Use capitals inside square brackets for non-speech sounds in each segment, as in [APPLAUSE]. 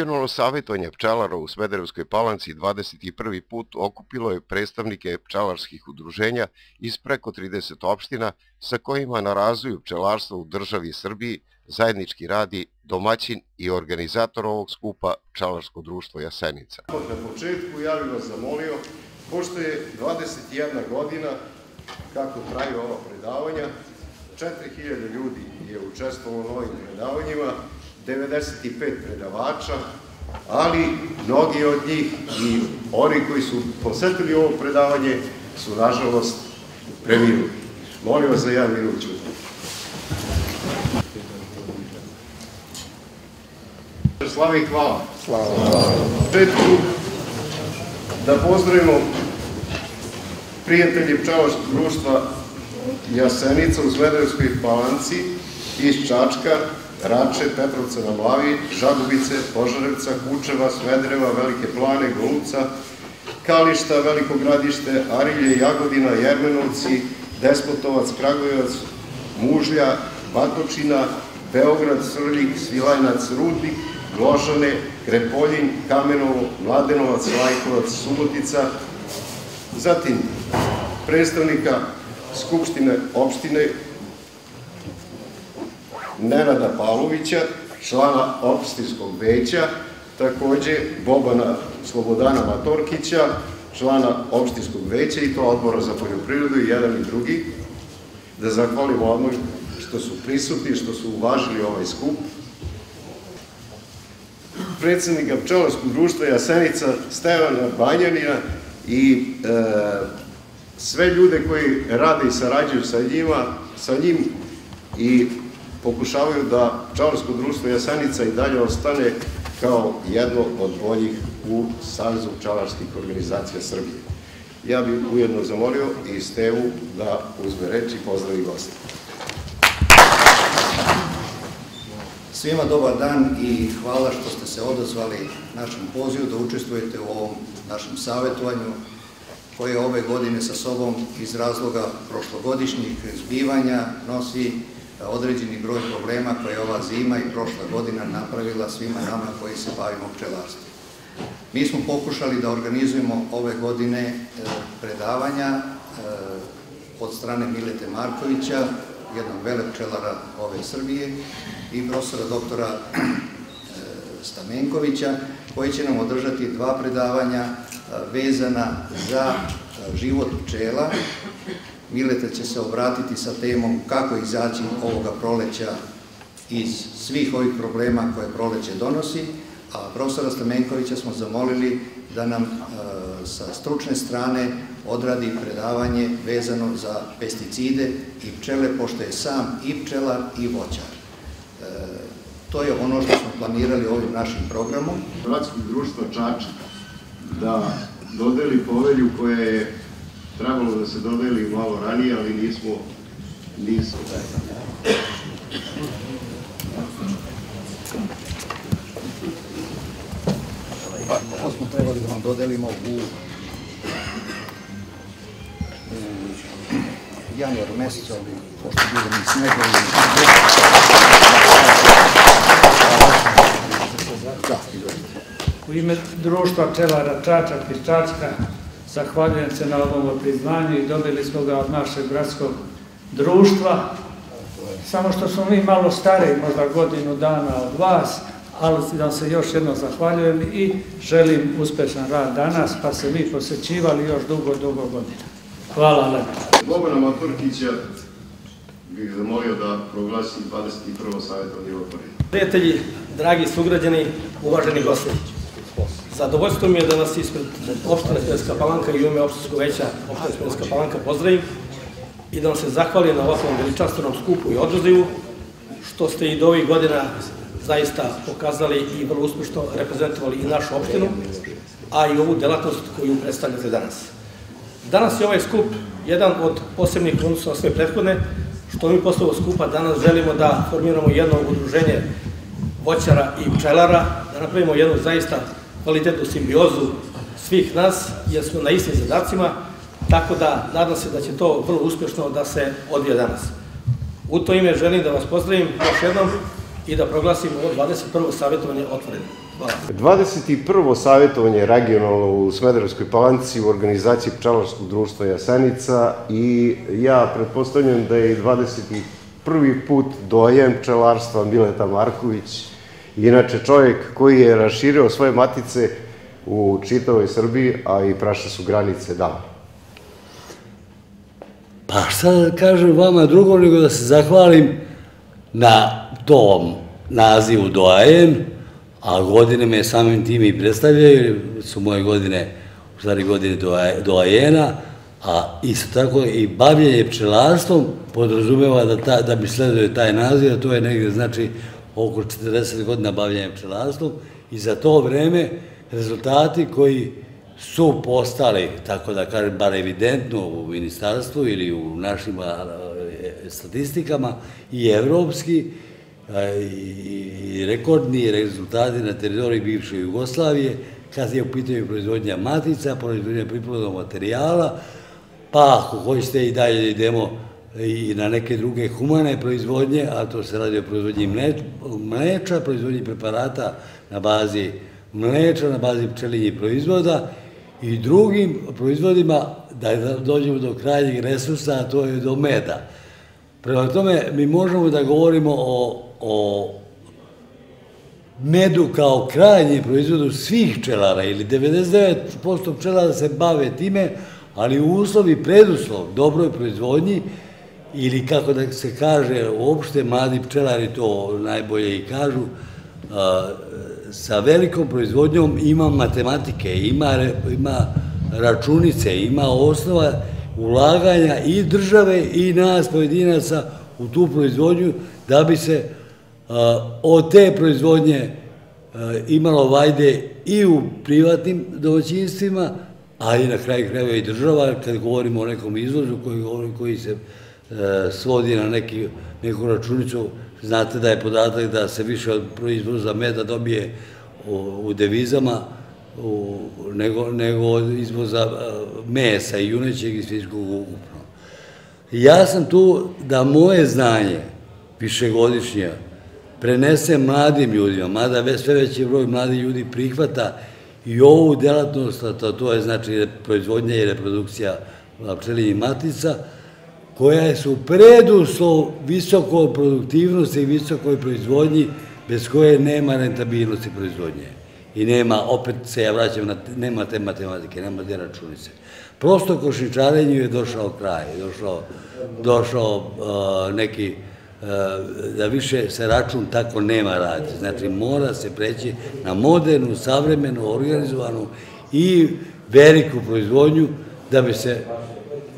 Regionalno savjetovanje pčelara u Smederevskoj palanci 21. put okupilo je predstavnike pčelarskih udruženja iz preko 30 opština sa kojima na razvoju pčelarstva u državi Srbiji zajednički radi domaćin i organizator ovog skupa Pčelarsko društvo Jasenica. Na početku ja bih vas zamolio, pošto je 21 godina kako traju ova predavanja, 4000 ljudi je učestvovalo u ovim predavanjima, 95 predavača, ali mnogi od njih i oni koji su posetili ovo predavanje su nažalost preminuli. Molim vas za jedan minut ću. Slava i hvala. Slava. Petku, da pozdravimo prijatelji pčelarskog društva Jasenica u Smederevskoj palanci iz Čačka, Rače, Petrovca na Mlavi, Žagubice, Požarevca, Kučeva, Smedereva, Velike Plane, Golubca, Kališta, Veliko gradište, Arilje, Jagodina, Jermenovci, Despotovac, Kragujevac, Mužlja, Batočina, Beograd, Srljik, Svilajnac, Rudnik, Gložane, Krepoljin, Kamenovo, Mladenovac, Lajkovac, Subotica, zatim predstavnika Skupštine opštine Nenada Pavlovića, člana opštinskog veća, takođe Bobana Slobodana Matorkića, člana opštinskog veća i to odbora za poljoprivredu i jedan i drugi, da zahvalimo odmah što su prisutni, što su uvažili ovaj skup. Predsednika pčelarskog društva Jasenica Stevana Banjanina i e, sve ljude koji rade i sarađuju sa njima, sa njim i pokušavaju da pčelarsko društvo Jasenica i dalje ostane kao jedno od boljih u Savjezu pčelarskih organizacija Srbije. Ja bih ujedno zamolio i Stevu da uzme reč i pozdravi goste. Svima dobar dan i hvala što ste se odazvali našem pozivu da učestvujete u ovom našem savjetovanju koje ove godine sa sobom iz razloga prošlogodišnjih zbivanja nosi određeni broj problema koje ova zima i prošla godina napravila svima nama koji se bavimo pčelarstvom. Mi smo pokušali da organizujemo ove godine e, predavanja e, od strane Milete Markovića, jednog vele pčelara ove Srbije i profesora doktora e, Stamenkovića, koji će nam održati dva predavanja vezana za život pčela Mileta će se obratiti sa temom kako izaći ovoga proleća iz svih ovih problema koje proleće donosi, a profesora Stamenkovića smo zamolili da nam e, sa stručne strane odradi predavanje vezano za pesticide i pčele, pošto je sam i pčelar i voćar. E, to je ono što smo planirali ovim našim programom. Bratskog društva Čačak da dodeli povelju koja je trebalo da se dodeli malo ranije, ali nismo, nismo. Pa, ovo smo trebali da vam dodelimo u, u januaru mesecu, ali pošto bilo mi snegovi. Da, U ime društva pčelara Čačak iz Čačka Zahvaljujem se na ovom priznanju i dobili smo ga od našeg bratskog društva. Samo što smo mi malo stariji, možda godinu dana od vas, ali da se još jedno zahvaljujem i želim uspešan rad danas, pa se mi posećivali još dugo, dugo godina. Hvala lepo. Bobana Maturkića bih zamolio da proglasi 21. savjetovni odbor. Prijatelji, dragi sugrađani, uvaženi gosti. Zadovoljstvo mi je da nas ispred opštine Spenska palanka i ume opštinskog veća opštine Spenska palanka pozdravim i da vam se zahvalim na ovakvom veličanstvenom skupu i odrazivu, što ste i do ovih godina zaista pokazali i vrlo uspešno reprezentovali i našu opštinu, a i ovu delatnost koju predstavljate danas. Danas je ovaj skup jedan od posebnih odnosa sve prethodne, što mi posle ovog skupa danas želimo da formiramo jedno udruženje voćara i pčelara, da napravimo jednu zaista kvalitetnu simbiozu svih nas, jer smo na istim zadacima, tako da nadam se da će to vrlo uspešno da se odvije danas. U to ime želim da vas pozdravim još jednom i da proglasim ovo 21. savjetovanje otvoreno. Hvala. 21. savjetovanje regionalno u Smederevskoj palanci u organizaciji Pčelarskog društva Jasenica i ja pretpostavljam da je i 21. put dojem pčelarstva Mileta Marković, inače čovjek koji je raširio svoje matice u čitavoj Srbiji, a i praše su granice da. Pa šta da kažem vama drugo nego da se zahvalim na tom nazivu doajen, a godine me samim tim i predstavljaju, su moje godine, u stvari godine doajena, a isto tako i bavljenje pčelarstvom podrazumeva da, da bi sledio taj naziv, a to je negde znači oko 40 godina bavljenja pčelarstvom i za to vreme rezultati koji su postali, tako da kažem, bar evidentno u ministarstvu ili u našim statistikama i evropski i rekordni rezultati na teritoriji bivše Jugoslavije, kad je u pitanju proizvodnja matica, proizvodnja priplodnog materijala, pa ako hoćete i dalje da idemo i na neke druge humane proizvodnje, a to se radi o proizvodnji mleča, proizvodnji preparata na bazi mleča, na bazi pčelinjih proizvoda i drugim proizvodima da dođemo do krajnjeg resursa, a to je do meda. Prema tome, mi možemo da govorimo o, o medu kao krajnji proizvodu svih pčelara ili 99% pčelara se bave time, ali uslovi, preduslov dobroj proizvodnji ili kako da se kaže uopšte mladi pčelari to najbolje i kažu, sa velikom proizvodnjom ima matematike, ima, ima računice, ima osnova ulaganja i države i nas pojedinaca u tu proizvodnju da bi se od te proizvodnje imalo vajde i u privatnim domaćinstvima, a i na kraju krajeva i država, kad govorimo o nekom izvozu koji, koji se svodi na neki, neku računicu, znate da je podatak da se više od proizvoza meda dobije u, devizama u, nego, nego od izvoza mesa i junećeg i svinskog ukupno. Ja sam tu da moje znanje, višegodišnje, prenese mladim ljudima, mada sve veći broj mladih ljudi prihvata i ovu delatnost, a to je znači proizvodnja i reprodukcija pčelinjih matica, koja su preduslov visokoj produktivnosti i visokoj proizvodnji, bez koje nema rentabilnosti proizvodnje. I nema, opet se ja vraćam, na, nema te matematike, nema te računice. Prosto košničarenju je došao kraj, došao, došao uh, neki, uh, da više se račun tako nema raditi. Znači, mora se preći na modernu, savremenu, organizovanu i veliku proizvodnju da bi se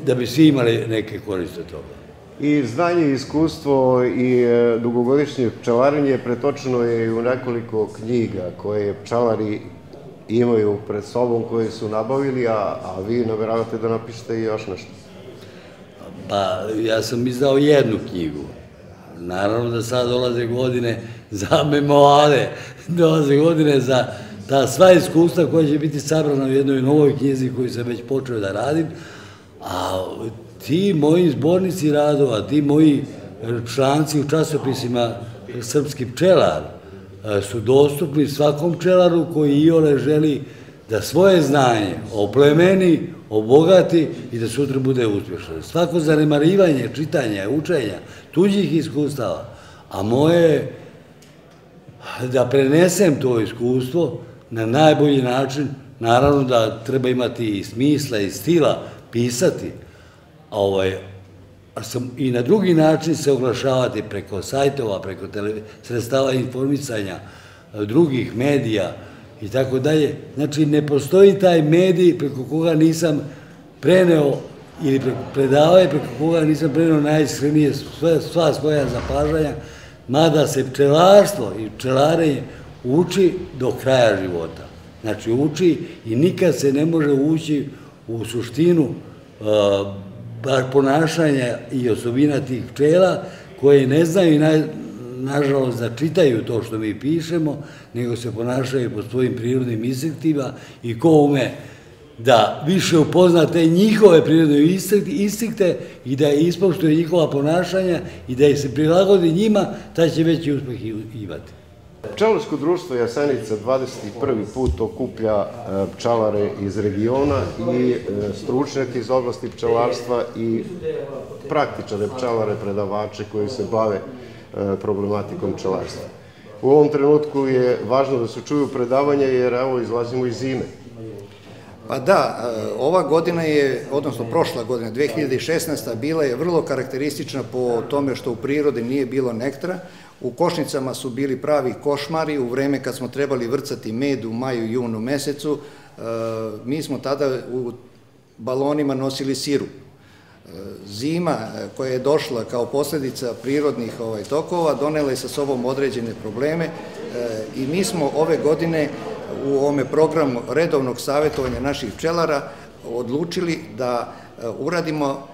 da bi svi imali neke koriste od toga. I znanje, iskustvo i e, dugogodišnje pčelarenje pretočeno je i u nekoliko knjiga koje pčelari imaju pred sobom, koje su nabavili, a, a vi naveravate da napišete i još nešto. Pa, ja sam izdao jednu knjigu. Naravno da sad dolaze godine za memoare, dolaze godine za ta sva iskustva koja će biti sabrana u jednoj novoj knjizi koju sam već počeo da radim, a ti moji zbornici radova, ti moji članci u časopisima Srpski pčelar e, su dostupni svakom pčelaru koji i ole želi da svoje znanje oplemeni, obogati i da sutra bude uspješan. Svako zanemarivanje, čitanja, učenja, tuđih iskustava, a moje da prenesem to iskustvo na najbolji način, naravno da treba imati i smisla i stila pisati, ovaj, sam i na drugi način se oglašavati preko sajtova, preko sredstava informisanja, drugih medija i tako dalje. Znači, ne postoji taj medij preko koga nisam preneo ili predavaju preko koga nisam preneo najiskrenije sva svoja zapažanja, mada se pčelarstvo i pčelarenje uči do kraja života. Znači, uči i nikad se ne može ući u suštinu bar ponašanja i osobina tih pčela koje ne znaju i nažalost da čitaju to što mi pišemo, nego se ponašaju po svojim prirodnim instinktima i ko ume da više upozna te njihove prirodne instinkte i da ispoštuje njihova ponašanja i da ih se prilagodi njima, taj će veći uspeh imati. Pčelarsko društvo Jasenica 21. put okuplja e, pčelare iz regiona i e, stručnjake iz oblasti pčelarstva i praktičare pčelare, predavače koji se bave e, problematikom pčelarstva. U ovom trenutku je važno da se čuju predavanja jer evo izlazimo iz zime. Pa da, ova godina je, odnosno prošla godina, 2016. bila je vrlo karakteristična po tome što u prirodi nije bilo nektra, U košnicama su bili pravi košmari u vreme kad smo trebali vrcati med u maju i junu mesecu. E, mi smo tada u balonima nosili siru. E, zima e, koja je došla kao posledica prirodnih ovaj, tokova donela je sa sobom određene probleme i mi smo ove godine u ovome programu redovnog savjetovanja naših pčelara odlučili da uradimo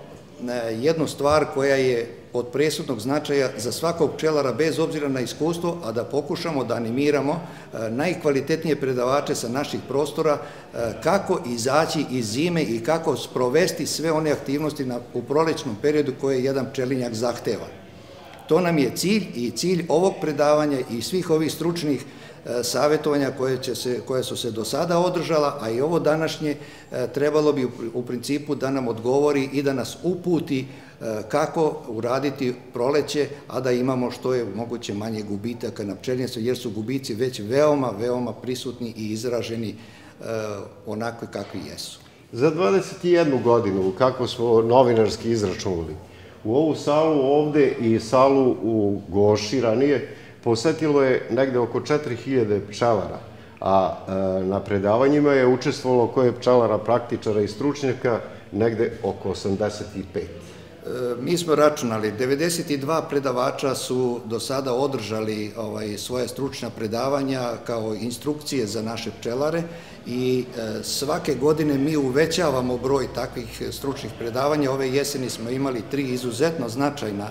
jednu stvar koja je od presudnog značaja za svakog pčelara bez obzira na iskustvo, a da pokušamo da animiramo e, najkvalitetnije predavače sa naših prostora e, kako izaći iz zime i kako sprovesti sve one aktivnosti na, u prolećnom periodu koje jedan pčelinjak zahteva. To nam je cilj i cilj ovog predavanja i svih ovih stručnih E, savjetovanja koje, će se, koje su se do sada održala, a i ovo današnje trebalo bi u principu da nam odgovori i da nas uputi kako uraditi proleće, a da imamo što je moguće manje gubitaka na pčelinjstvu, jer su gubici već veoma, veoma prisutni i izraženi onakve kakvi jesu. Za 21 godinu, kako smo novinarski izračunali, u ovu salu ovde i salu u Goši ranije, posetilo je negde oko 4000 pčelara, a e, na predavanjima je učestvovalo koje pčelara, praktičara i stručnjaka negde oko 85. E, mi smo računali, 92 predavača su do sada održali ovaj, svoje stručna predavanja kao instrukcije za naše pčelare i e, svake godine mi uvećavamo broj takvih stručnih predavanja. Ove jeseni smo imali tri izuzetno značajna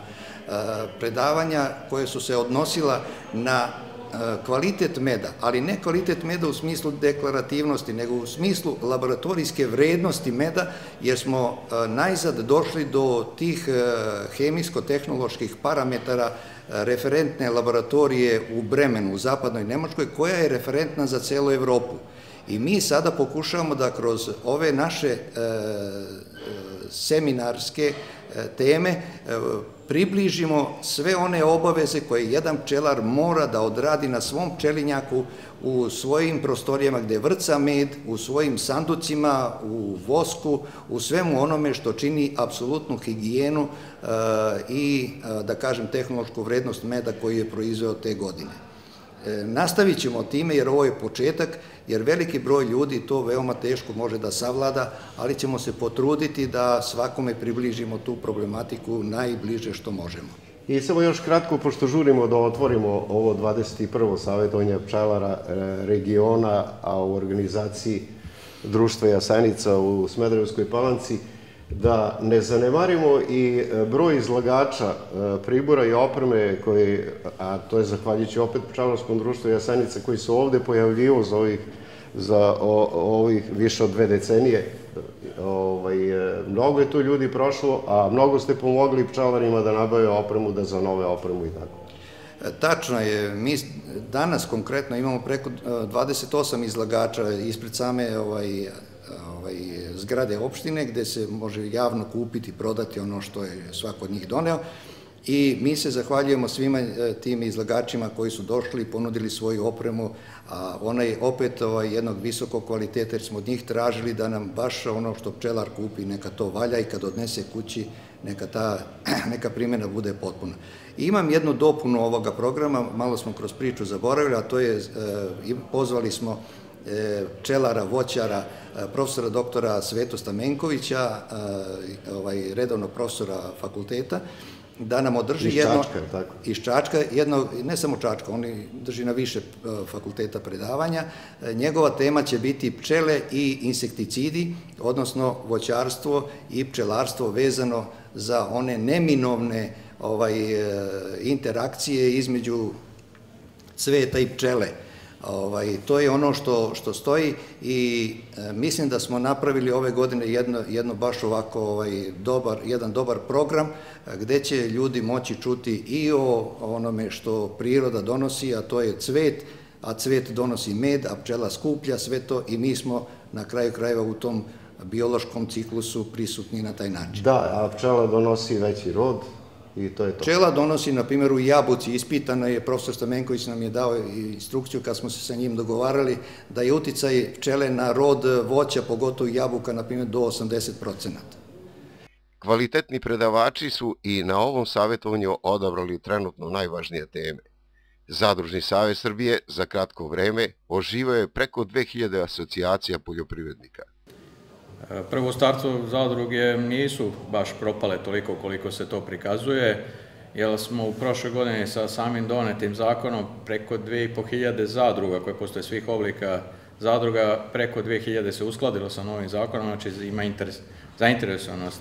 predavanja koje su se odnosila na kvalitet meda, ali ne kvalitet meda u smislu deklarativnosti, nego u smislu laboratorijske vrednosti meda, jer smo najzad došli do tih hemijsko-tehnoloških parametara referentne laboratorije u Bremenu, u zapadnoj Nemačkoj, koja je referentna za celu Evropu. I mi sada pokušavamo da kroz ove naše seminarske teme približimo sve one obaveze koje jedan pčelar mora da odradi na svom pčelinjaku u svojim prostorijama gde vrca med, u svojim sanducima, u vosku, u svemu onome što čini apsolutnu higijenu e, i, e, da kažem, tehnološku vrednost meda koji je proizveo te godine. E, nastavit ćemo time jer ovo je početak, jer veliki broj ljudi to veoma teško može da savlada, ali ćemo se potruditi da svakome približimo tu problematiku najbliže što možemo. I samo još kratko, pošto žurimo da otvorimo ovo 21. savjetovanje pčelara e, regiona, a u organizaciji Društva Jasenica u Smederevskoj palanci, da ne zanemarimo i e, broj izlagača e, pribora i opreme koji, a to je zahvaljujući opet pčelarskom društvu Jasenica koji se ovde pojavljivo za ovih za o, ovih više od dve decenije. Ovaj, e, mnogo je tu ljudi prošlo, a mnogo ste pomogli pčelarima da nabave opremu, da za nove opremu i tako. Tačno je, mi danas konkretno imamo preko 28 izlagača ispred same ovaj, ovaj, zgrade opštine gde se može javno kupiti, prodati ono što je svako od njih doneo i mi se zahvaljujemo svima e, tim izlagačima koji su došli i ponudili svoju opremu, a ona je opet ovaj, jednog visokog kvaliteta jer smo od njih tražili da nam baš ono što pčelar kupi neka to valja i kad odnese kući neka ta [CLEARS THROAT] neka primjena bude potpuna. Imam jednu dopunu ovoga programa, malo smo kroz priču zaboravili, a to je, e, pozvali smo pčelara, voćara, e, profesora doktora Sveto Stamenkovića, e, ovaj, redovnog profesora fakulteta, da nam održi iz jedno... Čačka, tako? Iz Čačka, jedno, ne samo Čačka, on drži na više fakulteta predavanja. Njegova tema će biti pčele i insekticidi, odnosno voćarstvo i pčelarstvo vezano za one neminovne ovaj, interakcije između cveta i pčele. Ovaj, to je ono što, što stoji i e, mislim da smo napravili ove godine jedno, jedno baš ovako ovaj, dobar, jedan dobar program e, gde će ljudi moći čuti i o onome što priroda donosi, a to je cvet, a cvet donosi med, a pčela skuplja sve to i mi smo na kraju krajeva u tom biološkom ciklusu prisutni na taj način. Da, a pčela donosi veći rod i to je to. Pčela donosi, na primjer, u jabuci, ispitano je, profesor Stamenković nam je dao instrukciju kad smo se sa njim dogovarali, da je uticaj pčele na rod voća, pogotovo jabuka, na primjer, do 80%. Kvalitetni predavači su i na ovom savjetovanju odabrali trenutno najvažnije teme. Zadružni savjet Srbije za kratko vreme oživao je preko 2000 asocijacija poljoprivrednika. Prvo startu zadruge nisu baš propale toliko koliko se to prikazuje, jer smo u prošle godine sa samim donetim zakonom preko 2500 zadruga koje postoje svih oblika zadruga, preko 2000 se uskladilo sa novim zakonom, znači ima interes, zainteresovanost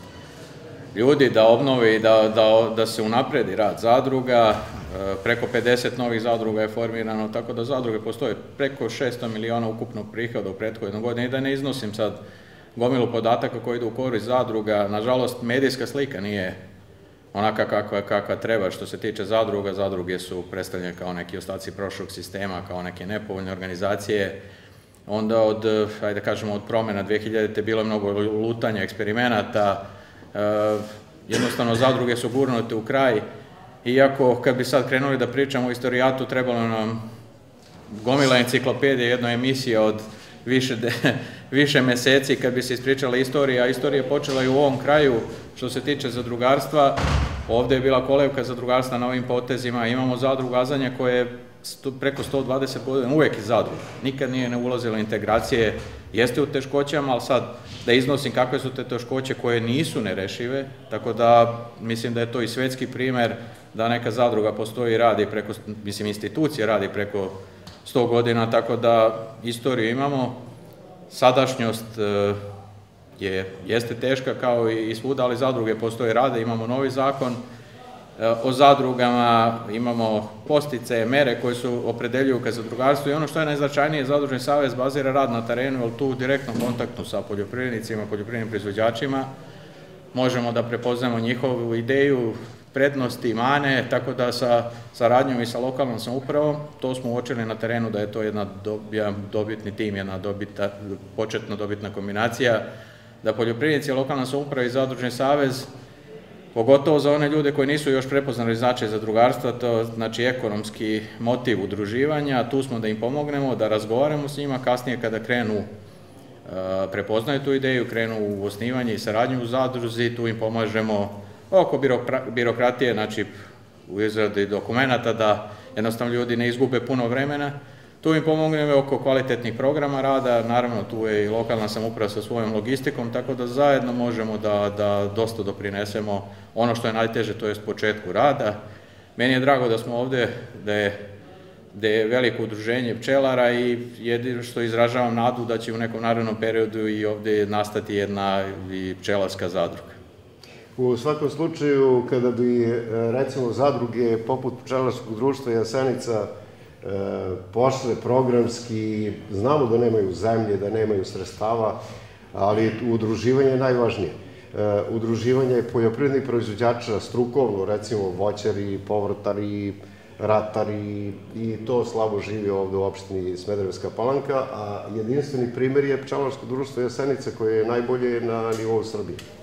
ljudi da obnovi i da, da, da se unapredi rad zadruga, e, preko 50 novih zadruga je formirano, tako da zadruge postoje preko 600 miliona ukupnog prihoda u prethodnoj godini i da ne iznosim sad gomilu podataka koji idu u korist zadruga. Nažalost, medijska slika nije onaka kakva, kakva treba što se tiče zadruga. Zadruge su predstavljene kao neki ostaci prošlog sistema, kao neke nepovoljne organizacije. Onda od, ajde da kažemo, od promena 2000. te bilo je mnogo lutanja, eksperimenata. E, jednostavno, zadruge su gurnute u kraj. Iako, kad bi sad krenuli da pričamo o istorijatu, trebalo nam gomila enciklopedije, jedna emisija od više, više meseci kad bi se ispričala istorija, a istorija je počela i u ovom kraju što se tiče zadrugarstva. Ovde je bila kolevka zadrugarstva na ovim potezima, imamo zadrugu Azanja koje je preko 120 godina uvek je zadruga. Nikad nije ne ulazila integracije, jeste u teškoćama, ali sad da iznosim kakve su te teškoće koje nisu nerešive, tako da mislim da je to i svetski primer da neka zadruga postoji i radi preko, mislim institucija radi preko 100 godina, tako da istoriju imamo. Sadašnjost e, je, jeste teška kao i svuda, ali zadruge postoje rade, imamo novi zakon e, o zadrugama, imamo postice, mere koje su opredeljuju ka zadrugarstvu i ono što je najznačajnije, Zadružni savez bazira rad na terenu, ali tu u direktnom kontaktu sa poljoprivrednicima, poljoprivrednim proizvođačima, možemo da prepoznamo njihovu ideju, prednosti, mane, tako da sa saradnjom i sa lokalnom samoupravom, to smo uočili na terenu da je to jedna dobija, dobitni tim, jedna dobita, početno dobitna kombinacija, da poljoprivrednici, lokalna samouprava i zadružni savez, pogotovo za one ljude koji nisu još prepoznali značaj za drugarstva, to znači ekonomski motiv udruživanja, tu smo da im pomognemo, da razgovaramo s njima, kasnije kada krenu prepoznaju tu ideju, krenu u osnivanje i saradnju u zadruzi, tu im pomažemo oko birokratije, znači u izradi dokumenta da jednostavno ljudi ne izgube puno vremena. Tu im pomognemo oko kvalitetnih programa rada, naravno tu je i lokalna samuprava sa svojom logistikom, tako da zajedno možemo da, da dosta doprinesemo ono što je najteže, to je s početku rada. Meni je drago da smo ovde, da je, da je veliko udruženje pčelara i jedino što izražavam nadu da će u nekom narednom periodu i ovde nastati jedna i pčelarska zadruga. U svakom slučaju, kada bi, e, recimo, zadruge poput Pčelarskog društva Jasenica e, pošle programski, znamo da nemaju zemlje, da nemaju sredstava, ali udruživanje je najvažnije. E, udruživanje poljoprivrednih proizvođača strukovno, recimo voćari, povrtari, ratari i to slabo živi ovde u opštini Smederevska palanka, a jedinstveni primer je Pčelarsko društvo Jasenica koje je najbolje na nivou Srbije.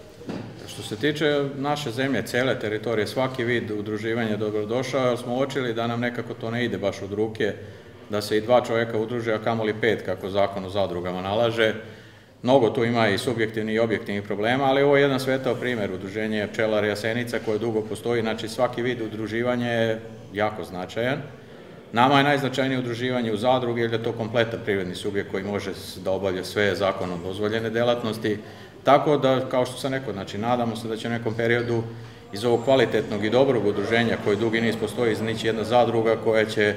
Što se tiče naše zemlje, cele teritorije, svaki vid udruživanja je dobrodošao, jer smo očili da nam nekako to ne ide baš od ruke, da se i dva čovjeka udruže, a kamoli pet, kako zakon o zadrugama nalaže. Mnogo tu ima i subjektivnih i objektivnih problema, ali ovo je jedan svetao primer, udruženje pčelara Jasenica koje dugo postoji, znači svaki vid udruživanja je jako značajan. Nama je najznačajnije udruživanje u zadruge, jer je to kompletan privredni subjekt koji može da obavlja sve zakonom dozvoljene delatnosti, Tako da, kao što sam rekao, znači, nadamo se da će u nekom periodu iz ovog kvalitetnog i dobrog udruženja koji dugi niz postoji iznići jedna zadruga koja će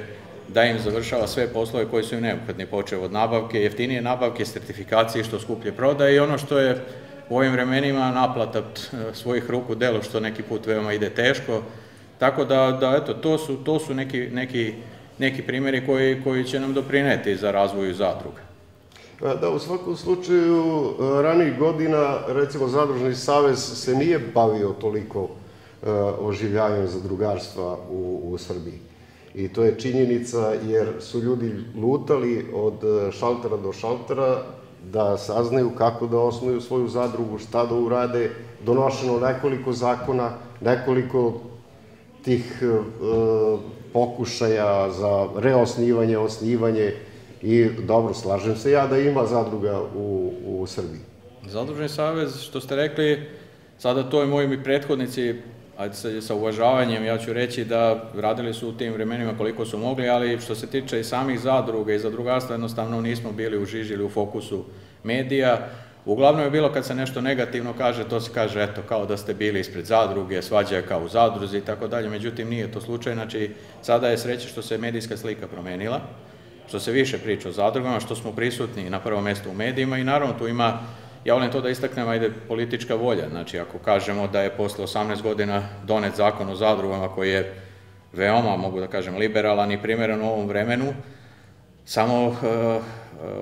da im završava sve poslove koji su im neophodni, počeo od nabavke, jeftinije nabavke, sertifikacije, što skuplje prodaje i ono što je u ovim vremenima naplata svojih ruku delo, što neki put veoma ide teško. Tako da, da eto, to su, to su neki, neki neki primjeri koji, koji će nam doprineti za razvoju zadruga. Da, u svakom slučaju, ranih godina, recimo, Zadružni savez se nije bavio toliko oživljavanjem zadrugarstva u, u Srbiji. I to je činjenica jer su ljudi lutali od šaltera do šaltera da saznaju kako da osnuju svoju zadrugu, šta da urade, donošeno nekoliko zakona, nekoliko tih e, pokušaja za reosnivanje, osnivanje i dobro, slažem se ja da ima zadruga u, u Srbiji. Zadružni savez, što ste rekli, sada to je moji mi prethodnici ajde sa, sa uvažavanjem, ja ću reći da radili su u tim vremenima koliko su mogli, ali što se tiče i samih zadruga i zadrugarstva, jednostavno nismo bili u žiži ili u fokusu medija. Uglavnom je bilo kad se nešto negativno kaže, to se kaže eto kao da ste bili ispred zadruge, svađa kao u zadruzi i tako dalje, međutim nije to slučaj, znači sada je sreće što se medijska slika promenila, što se više priča o zadrugama, što smo prisutni na prvo mesto u medijima i naravno tu ima Ja volim to da istaknem, ajde, politička volja. Znači, ako kažemo da je posle 18 godina donet zakon o zadrugama koji je veoma, mogu da kažem, liberalan i primjeren u ovom vremenu, samo uh,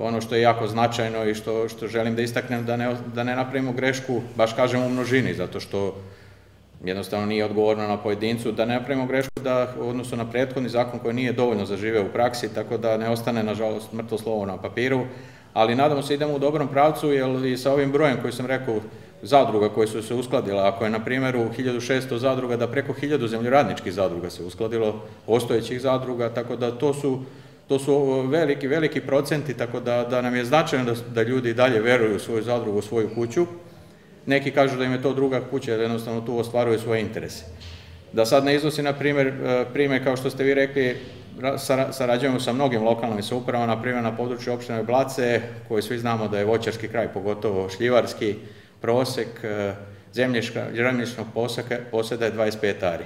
ono što je jako značajno i što, što želim da istaknem, da ne, da ne napravimo grešku, baš kažem u množini, zato što jednostavno nije odgovorno na pojedincu, da ne napravimo grešku da u odnosu na prethodni zakon koji nije dovoljno zaživeo u praksi, tako da ne ostane, nažalost, mrtvo slovo na papiru, ali nadamo se idemo u dobrom pravcu, jer i sa ovim brojem koji sam rekao, zadruga koje su se uskladila, ako je na primjer u 1600 zadruga, da preko 1000 zemljoradničkih zadruga se uskladilo, postojećih zadruga, tako da to su to su veliki, veliki procenti, tako da, da nam je značajno da, da ljudi dalje veruju u svoju zadrugu, u svoju kuću. Neki kažu da im je to druga kuća, da jednostavno tu ostvaruju svoje interese. Da sad ne iznosi, na primjer, e, primjer kao što ste vi rekli, sarađujemo sa mnogim lokalnim samoupravama, na primjer na području opštine Blace, koji svi znamo da je voćarski kraj, pogotovo šljivarski, prosek e, zemljišnog poseda je 25 ari.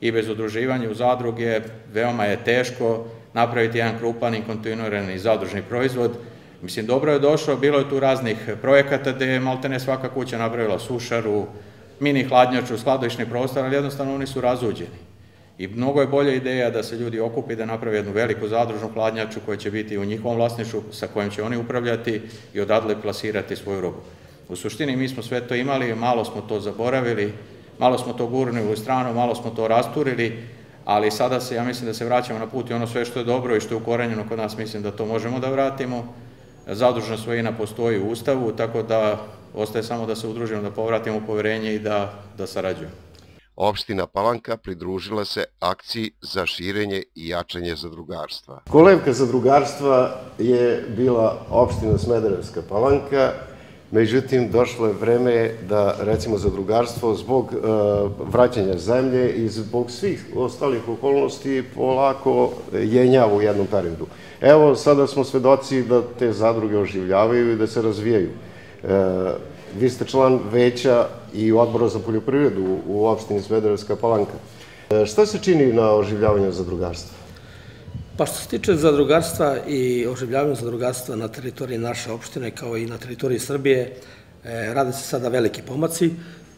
I bez udruživanja u zadruge veoma je teško napraviti jedan krupan i kontinuirani zadružni proizvod. Mislim, dobro je došlo, bilo je tu raznih projekata gde je maltene svaka kuća napravila sušaru, mini hladnjaču, skladišni prostor, ali jednostavno oni su razuđeni. I mnogo je bolja ideja da se ljudi okupi da naprave jednu veliku zadružnu hladnjaču koja će biti u njihovom vlasništvu, sa kojim će oni upravljati i odadle plasirati svoju robu. U suštini mi smo sve to imali, malo smo to zaboravili, malo smo to gurnuli u stranu, malo smo to rasturili, ali sada se, ja mislim da se vraćamo na put i ono sve što je dobro i što je ukorenjeno kod nas, mislim da to možemo da vratimo. Zadružna svojina postoji u Ustavu, tako da ostaje samo da se udružimo, da povratimo poverenje i da, da sarađujemo. Opština Palanka pridružila se akciji za širenje i jačanje zadrugarstva. Kolevka zadrugarstva je bila opština Smederevska Palanka, Međutim, došlo je vreme da, recimo, zadrugarstvo zbog e, vraćanja zemlje i zbog svih ostalih okolnosti polako jenjava u jednom periodu. Evo, sada smo svedoci da te zadruge oživljavaju i da se razvijaju. E, vi ste član veća i odbora za poljoprivredu u opštini Smederevska Palanka. E, šta se čini na oživljavanju zadrugarstva? Pa što se tiče zadrugarstva i oživljavanja zadrugarstva na teritoriji naše opštine kao i na teritoriji Srbije, e, rade se sada veliki pomaci,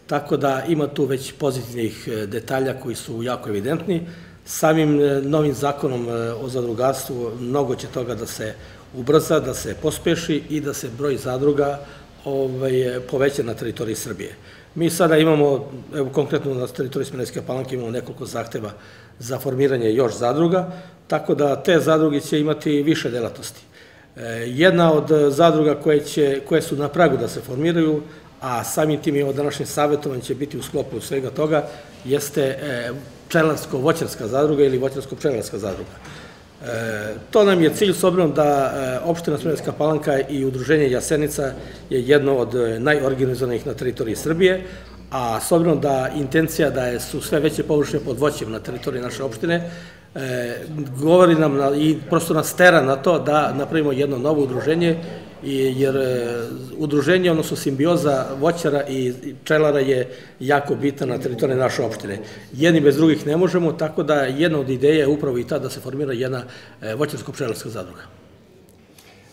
tako da ima tu već pozitivnih e, detalja koji su jako evidentni. Samim e, novim zakonom o zadrugarstvu mnogo će toga da se ubrza, da se pospeši i da se broj zadruga ovaj, poveća na teritoriji Srbije. Mi sada imamo, evo konkretno na teritoriji Smenevske palanke imamo nekoliko zahteva za formiranje još zadruga, tako da te zadruge će imati više delatnosti. E, jedna od zadruga koje, će, koje su na pragu da se formiraju, a samim tim i ovo današnje savjetovanje će biti u sklopu svega toga, jeste e, pčelarsko-voćarska zadruga ili voćarsko-pčelarska zadruga. E, to nam je cilj s obzirom da e, opština Smedenska palanka i udruženje Jasenica je jedno od najorganizovanih na teritoriji Srbije, a s obzirom da intencija da je, su sve veće površine pod voćem na teritoriji naše opštine, e, govori nam na, i prosto nas tera na to da napravimo jedno novo udruženje, i, jer e, udruženje, odnosno simbioza voćara i pčelara je jako bitna na teritoriji naše opštine. Jedni bez drugih ne možemo, tako da jedna od ideja je upravo i ta da se formira jedna e, voćarsko-pčelarska zadruga.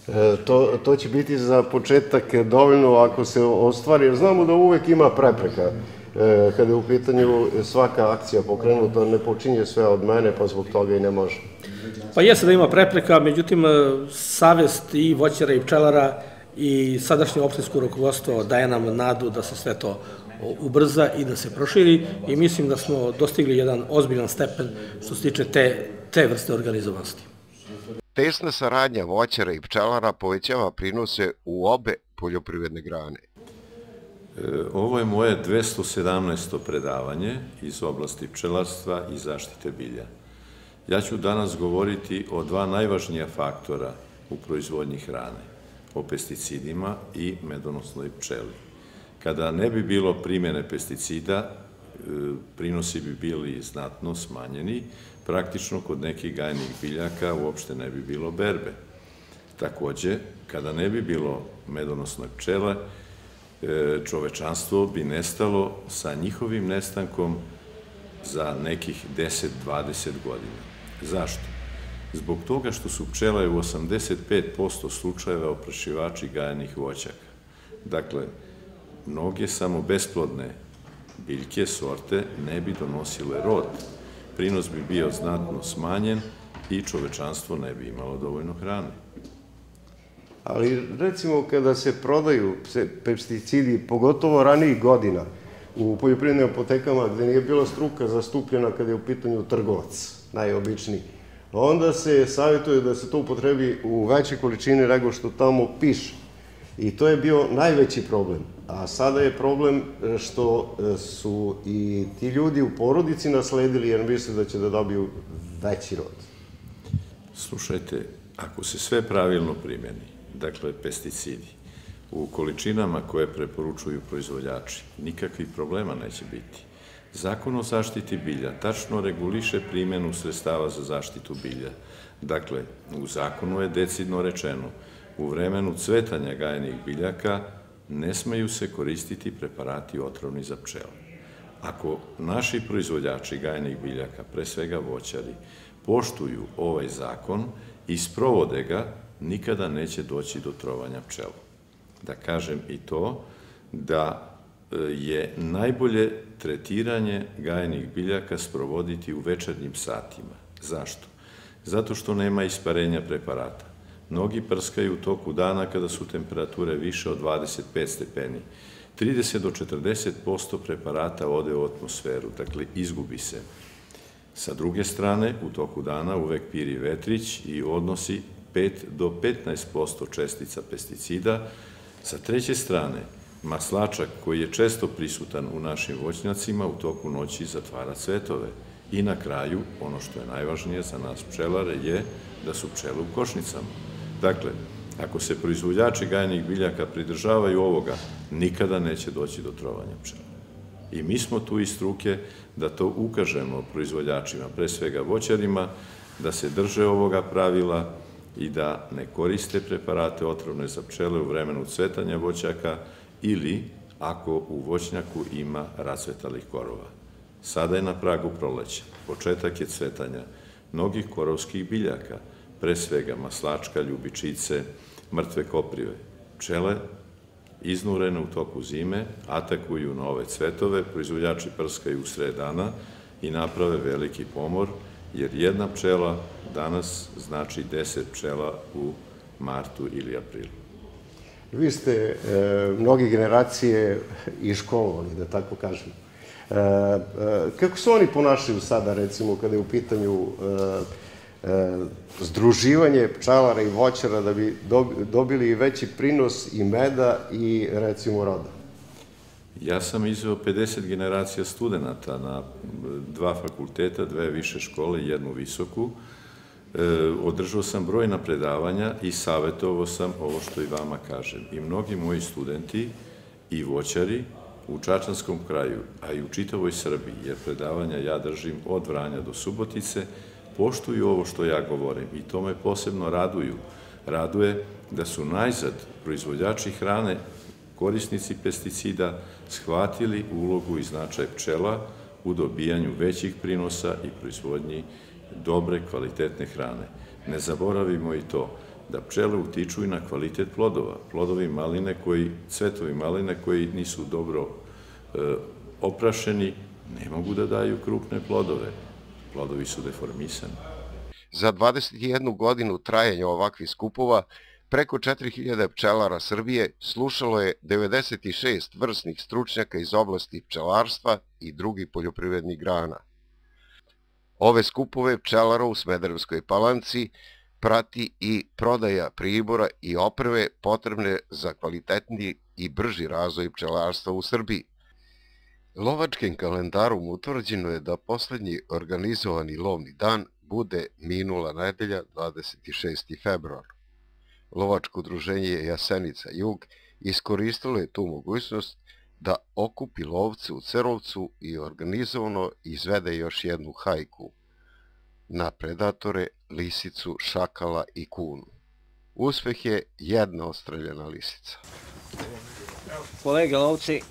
E, to, to će biti za početak dovoljno ako se ostvari, jer znamo da uvek ima prepreka. E, kada je u pitanju svaka akcija pokrenuta, ne počinje sve od mene, pa zbog toga i ne može. Pa jeste da ima prepreka, međutim, e, savest i voćara i pčelara i sadašnje opštinsko rukovodstvo daje nam nadu da se sve to ubrza i da se proširi i mislim da smo dostigli jedan ozbiljan stepen što se tiče te, te vrste organizovanosti. Tesna saradnja voćara i pčelara povećava prinose u obe poljoprivredne grane. E, ovo je moje 217. predavanje iz oblasti pčelarstva i zaštite bilja. Ja ću danas govoriti o dva najvažnija faktora u proizvodnji hrane, o pesticidima i medonosnoj pčeli. Kada ne bi bilo primjene pesticida, e, prinosi bi bili znatno smanjeni, praktično kod nekih gajnih biljaka uopšte ne bi bilo berbe. Takođe, kada ne bi bilo medonosne pčele, čovečanstvo bi nestalo sa njihovim nestankom za nekih 10-20 godina. Zašto? Zbog toga što su pčele u 85% slučajeva oprašivači gajanih voćaka. Dakle, mnoge samo besplodne biljke, sorte, ne bi donosile rod. Prinos bi bio znatno smanjen i čovečanstvo ne bi imalo dovoljno hrane. Ali recimo kada se prodaju pesticidi, pogotovo ranijih godina, u poljoprivrednim apotekama gde nije bila struka zastupljena kada je u pitanju trgovac, najobičniji, onda se savjetuje da se to upotrebi u veće količini nego što tamo piše. I to je bio najveći problem. A sada je problem e, što e, su i ti ljudi u porodici nasledili jer misle da će da dobiju veći rod. Slušajte, ako se sve pravilno primjeni, dakle pesticidi, u količinama koje preporučuju proizvođači, nikakvih problema neće biti. Zakon o zaštiti bilja tačno reguliše primjenu sredstava za zaštitu bilja. Dakle, u zakonu je decidno rečeno, u vremenu cvetanja gajenih biljaka ne smeju se koristiti preparati otrovni za pčele. Ako naši proizvođači gajenih biljaka, pre svega voćari, poštuju ovaj zakon i sprovode ga, nikada neće doći do trovanja pčela. Da kažem i to, da e, je najbolje tretiranje gajenih biljaka sprovoditi u večernjim satima. Zašto? Zato što nema isparenja preparata. Mnogi prskaju u toku dana kada su temperature više od 25 stepeni. 30 do 40% preparata ode u atmosferu, dakle izgubi se. Sa druge strane, u toku dana uvek piri vetrić i odnosi 5 do 15% čestica pesticida. Sa treće strane, maslačak koji je često prisutan u našim voćnjacima u toku noći zatvara cvetove. I na kraju, ono što je najvažnije za nas pčelare je da su pčele u košnicama. Dakle, ako se proizvođači gajenih biljaka pridržavaju ovoga, nikada neće doći do trovanja pčela. I mi smo tu iz struke da to ukažemo proizvođačima, pre svega voćarima, da se drže ovoga pravila i da ne koriste preparate otrovne za pčele u vremenu cvetanja voćaka ili ako u voćnjaku ima rasvetalih korova. Sada je na pragu proleća, početak je cvetanja mnogih korovskih biljaka, pre svega maslačka, ljubičice, mrtve koprive. Pčele, iznurene u toku zime, atakuju na ove cvetove, proizvođači prskaju u sred dana i naprave veliki pomor, jer jedna pčela danas znači 10 pčela u martu ili aprilu. Vi ste e, mnogi generacije i školovali, da tako kažem. E, e, kako se oni ponašaju sada, recimo, kada je u pitanju združivanje pčelara i voćara da bi dobili veći prinos i meda i recimo roda? Ja sam izveo 50 generacija studenta na dva fakulteta, dve više škole i jednu visoku. E, održao sam brojna predavanja i savjetovao sam ovo što i vama kažem. I mnogi moji studenti i voćari u Čačanskom kraju, a i u čitavoj Srbiji, jer predavanja ja držim od Vranja do Subotice, poštuju ovo što ja govorim i to me posebno raduju. Raduje da su najzad proizvođači hrane, korisnici pesticida, shvatili ulogu i značaj pčela u dobijanju većih prinosa i proizvodnji dobre, kvalitetne hrane. Ne zaboravimo i to da pčele utiču i na kvalitet plodova. Plodovi maline koji, cvetovi maline koji nisu dobro e, oprašeni, ne mogu da daju krupne plodove plodovi su deformisani. Za 21 godinu trajanja ovakvih skupova preko 4000 pčelara Srbije slušalo je 96 vrsnih stručnjaka iz oblasti pčelarstva i drugih poljoprivrednih grana. Ove skupove pčelara u Smederevskoj palanci prati i prodaja pribora i opreve potrebne za kvalitetniji i brži razvoj pčelarstva u Srbiji. Lovačkim kalendarom utvrđeno je da poslednji organizovani lovni dan bude minula nedelja 26. februar. Lovačko udruženje Jasenica Jug iskoristilo je tu mogućnost da okupi lovce u Cerovcu i organizovano izvede još jednu hajku na predatore, lisicu, šakala i kunu. Uspeh je jedna ostreljena lisica. Kolege lovci,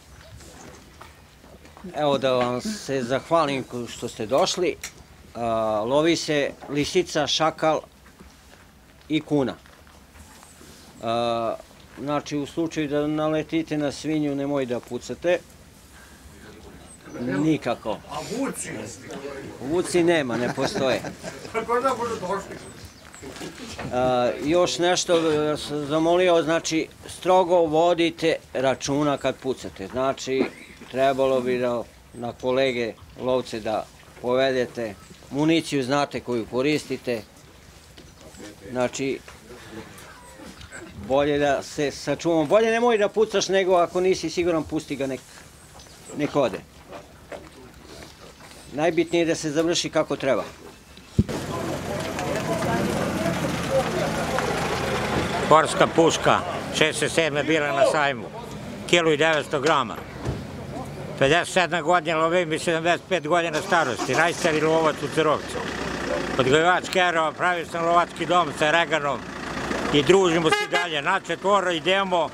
evo da vam se zahvalim što ste došli. lovi se lisica, šakal i kuna. Znači, u slučaju da naletite na svinju, nemoj da pucate. Nikako. A vuci? Vuci nema, ne postoje. Tako da došli. još nešto sam zamolio, znači, strogo vodite računa kad pucate. Znači, trebalo bi da na kolege lovce da povedete municiju, znate koju koristite. Znači, bolje da se sačuvamo. Bolje nemoj da pucaš nego ako nisi siguran pusti ga nek, nek ode. Najbitnije je da se završi kako treba. Porska puška, 67. bila na sajmu, kilu i 900 grama. 57 godina lovim i 75 godina starosti, najstari lovac u Cerovcu. Odgojivač Kerova, pravio sam lovački dom sa Reganom i družimo se dalje. Na četvoro idemo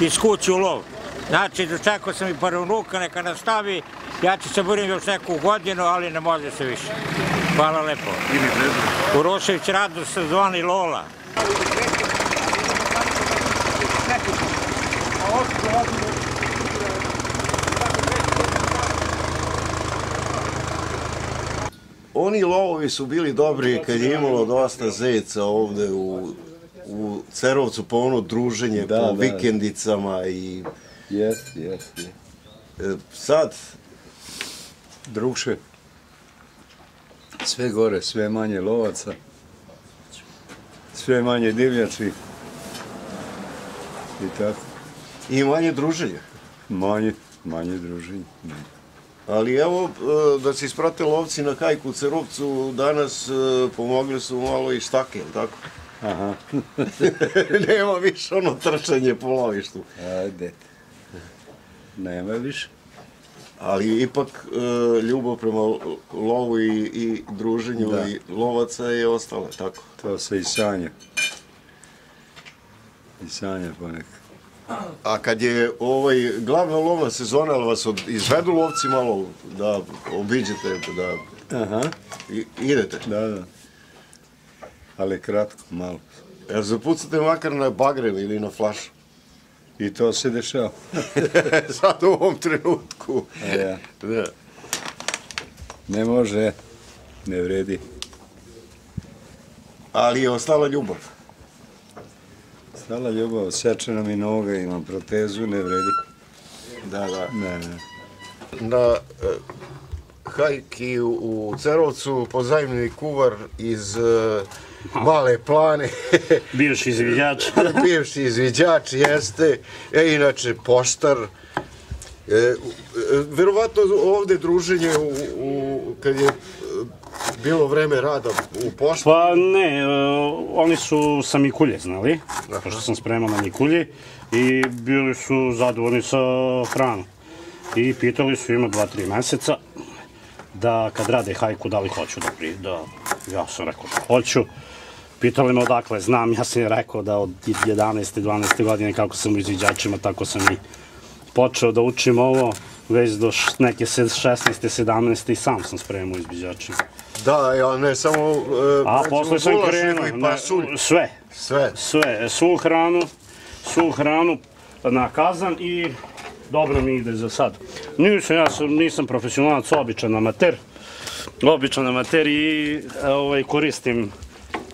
iz kući u lov. Znači, dočekao sam i prvo nuka, neka nastavi. Ja ću se borim još neku godinu, ali ne može se više. Hvala lepo. Urošević Radu se zvani Lola. Oni lovovi su bili dobri kad je imalo dosta zeca ovde u, u Cerovcu, po ono druženje, Da, po da. vikendicama i Jes, jes, jes. e, sad Drugše, sve gore, sve manje lovaca, sve manje divljači i tako. i manje druženja. Manje, manje druženje. Ali evo, e, da se isprate lovci na hajku u Cerovcu, danas e, pomogli su malo i štake, jel tako? Aha, [LAUGHS] Nema više ono trčanje po lovištu. ajde. Nema više. Ali ipak e, ljubav prema lovu i, i druženju Da. i lovaca je ostala, tako? To se i sanja. I sanja ponekad. A kad je ovaj glavna lovna sezona, ali vas od, izvedu lovci malo da obiđete, da Aha, i, idete? da, da. Ali kratko, malo. Jer zapucate makar na bagrev ili na flašu. I to se dešava. [LAUGHS] Sad u ovom trenutku. A ja. Da. Ne može, ne vredi. Ali je ostala ljubav. Stala ljubav, sečena mi noga, imam protezu, ne vredi. Da, da. Ne, ne. Na e, hajki u, Cerovcu pozajmljeni kuvar iz e, Male plane, [LAUGHS] Bivši izviđač. [LAUGHS] bivši izviđač jeste, e, inače poštar. E, verovatno ovde druženje u, u, kad je e, bilo vreme rada u pošti. Pa ne, e, oni su sa Mikulje znali, pošto sam spremao na Mikulje i bili su zadovoljni sa hranom. I pitali su ima dva, tri meseca da kad rade hajku da li hoću da pri... Da, ja sam rekao da hoću. Pitali me odakle znam, ja sam im rekao da od 11. 12. godine kako sam u izviđačima, tako sam i počeo da učim ovo, već do neke se- 16. 17. i sam sam spremao u izviđačima. Da, ja ne samo e, A posle sam krenuo, pasulj. sve, Sve. sve, svu hranu, svu hranu na kazan i dobro mi ide za sad. Nisam, ja sam, nisam profesionalac, običan amater. Običan amater i e, ovaj, koristim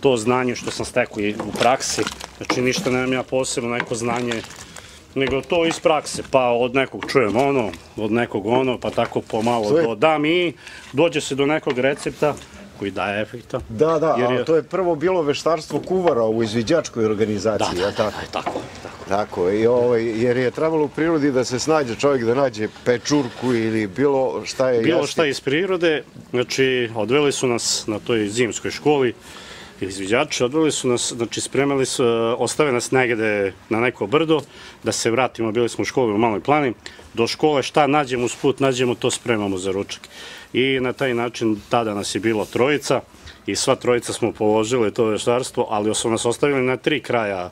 to znanje što sam stekao i u praksi. Znači ništa nemam ja posebno neko znanje, nego to iz prakse. Pa od nekog čujem ono, od nekog ono, pa tako pomalo je- dodam i dođe se do nekog recepta koji daje efekta. Da, da, Jer a je- to je prvo bilo veštarstvo kuvara u izviđačkoj organizaciji, Da, ja tako? Tako, tako. Tako, i ovaj, jer je trebalo u prirodi da se snađe čovjek da nađe pečurku ili bilo šta je Bilo jesti. šta iz prirode, znači odveli su nas na toj zimskoj školi, izviđači, odveli su nas, znači spremali su, ostave nas negde na neko brdo, da se vratimo, bili smo u školi u Maloj plani, do škole šta nađemo uz put, nađemo, to spremamo za ručak. I na taj način tada nas je bilo trojica i sva trojica smo položili to veštarstvo, ali su nas ostavili na tri kraja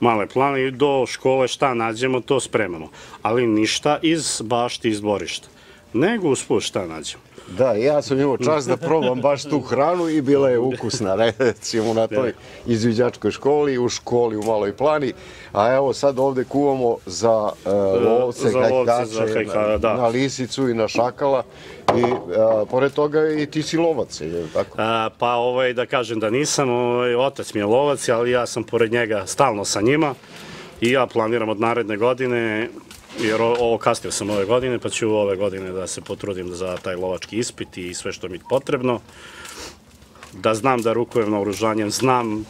male plane i do škole šta nađemo, to spremamo. Ali ništa iz bašti, iz dvorišta. Nego usput šta nađemo. Da, ja sam imao čast da probam baš tu hranu i bila je ukusna, [LAUGHS] recimo na toj izviđačkoj školi, u školi u Maloj plani, a evo sad ovde kuvamo za e, lovce, za lovce, za hajkače, da. na lisicu i na šakala i a, pored toga i ti si lovac, je tako? A, pa ovaj, da kažem da nisam, ovaj, otac mi je lovac, ali ja sam pored njega stalno sa njima i ja planiram od naredne godine, jer ovo kasnio sam ove godine, pa ću ove godine da se potrudim za taj lovački ispit i sve što mi je potrebno. Da znam da rukujem na oružanjem, znam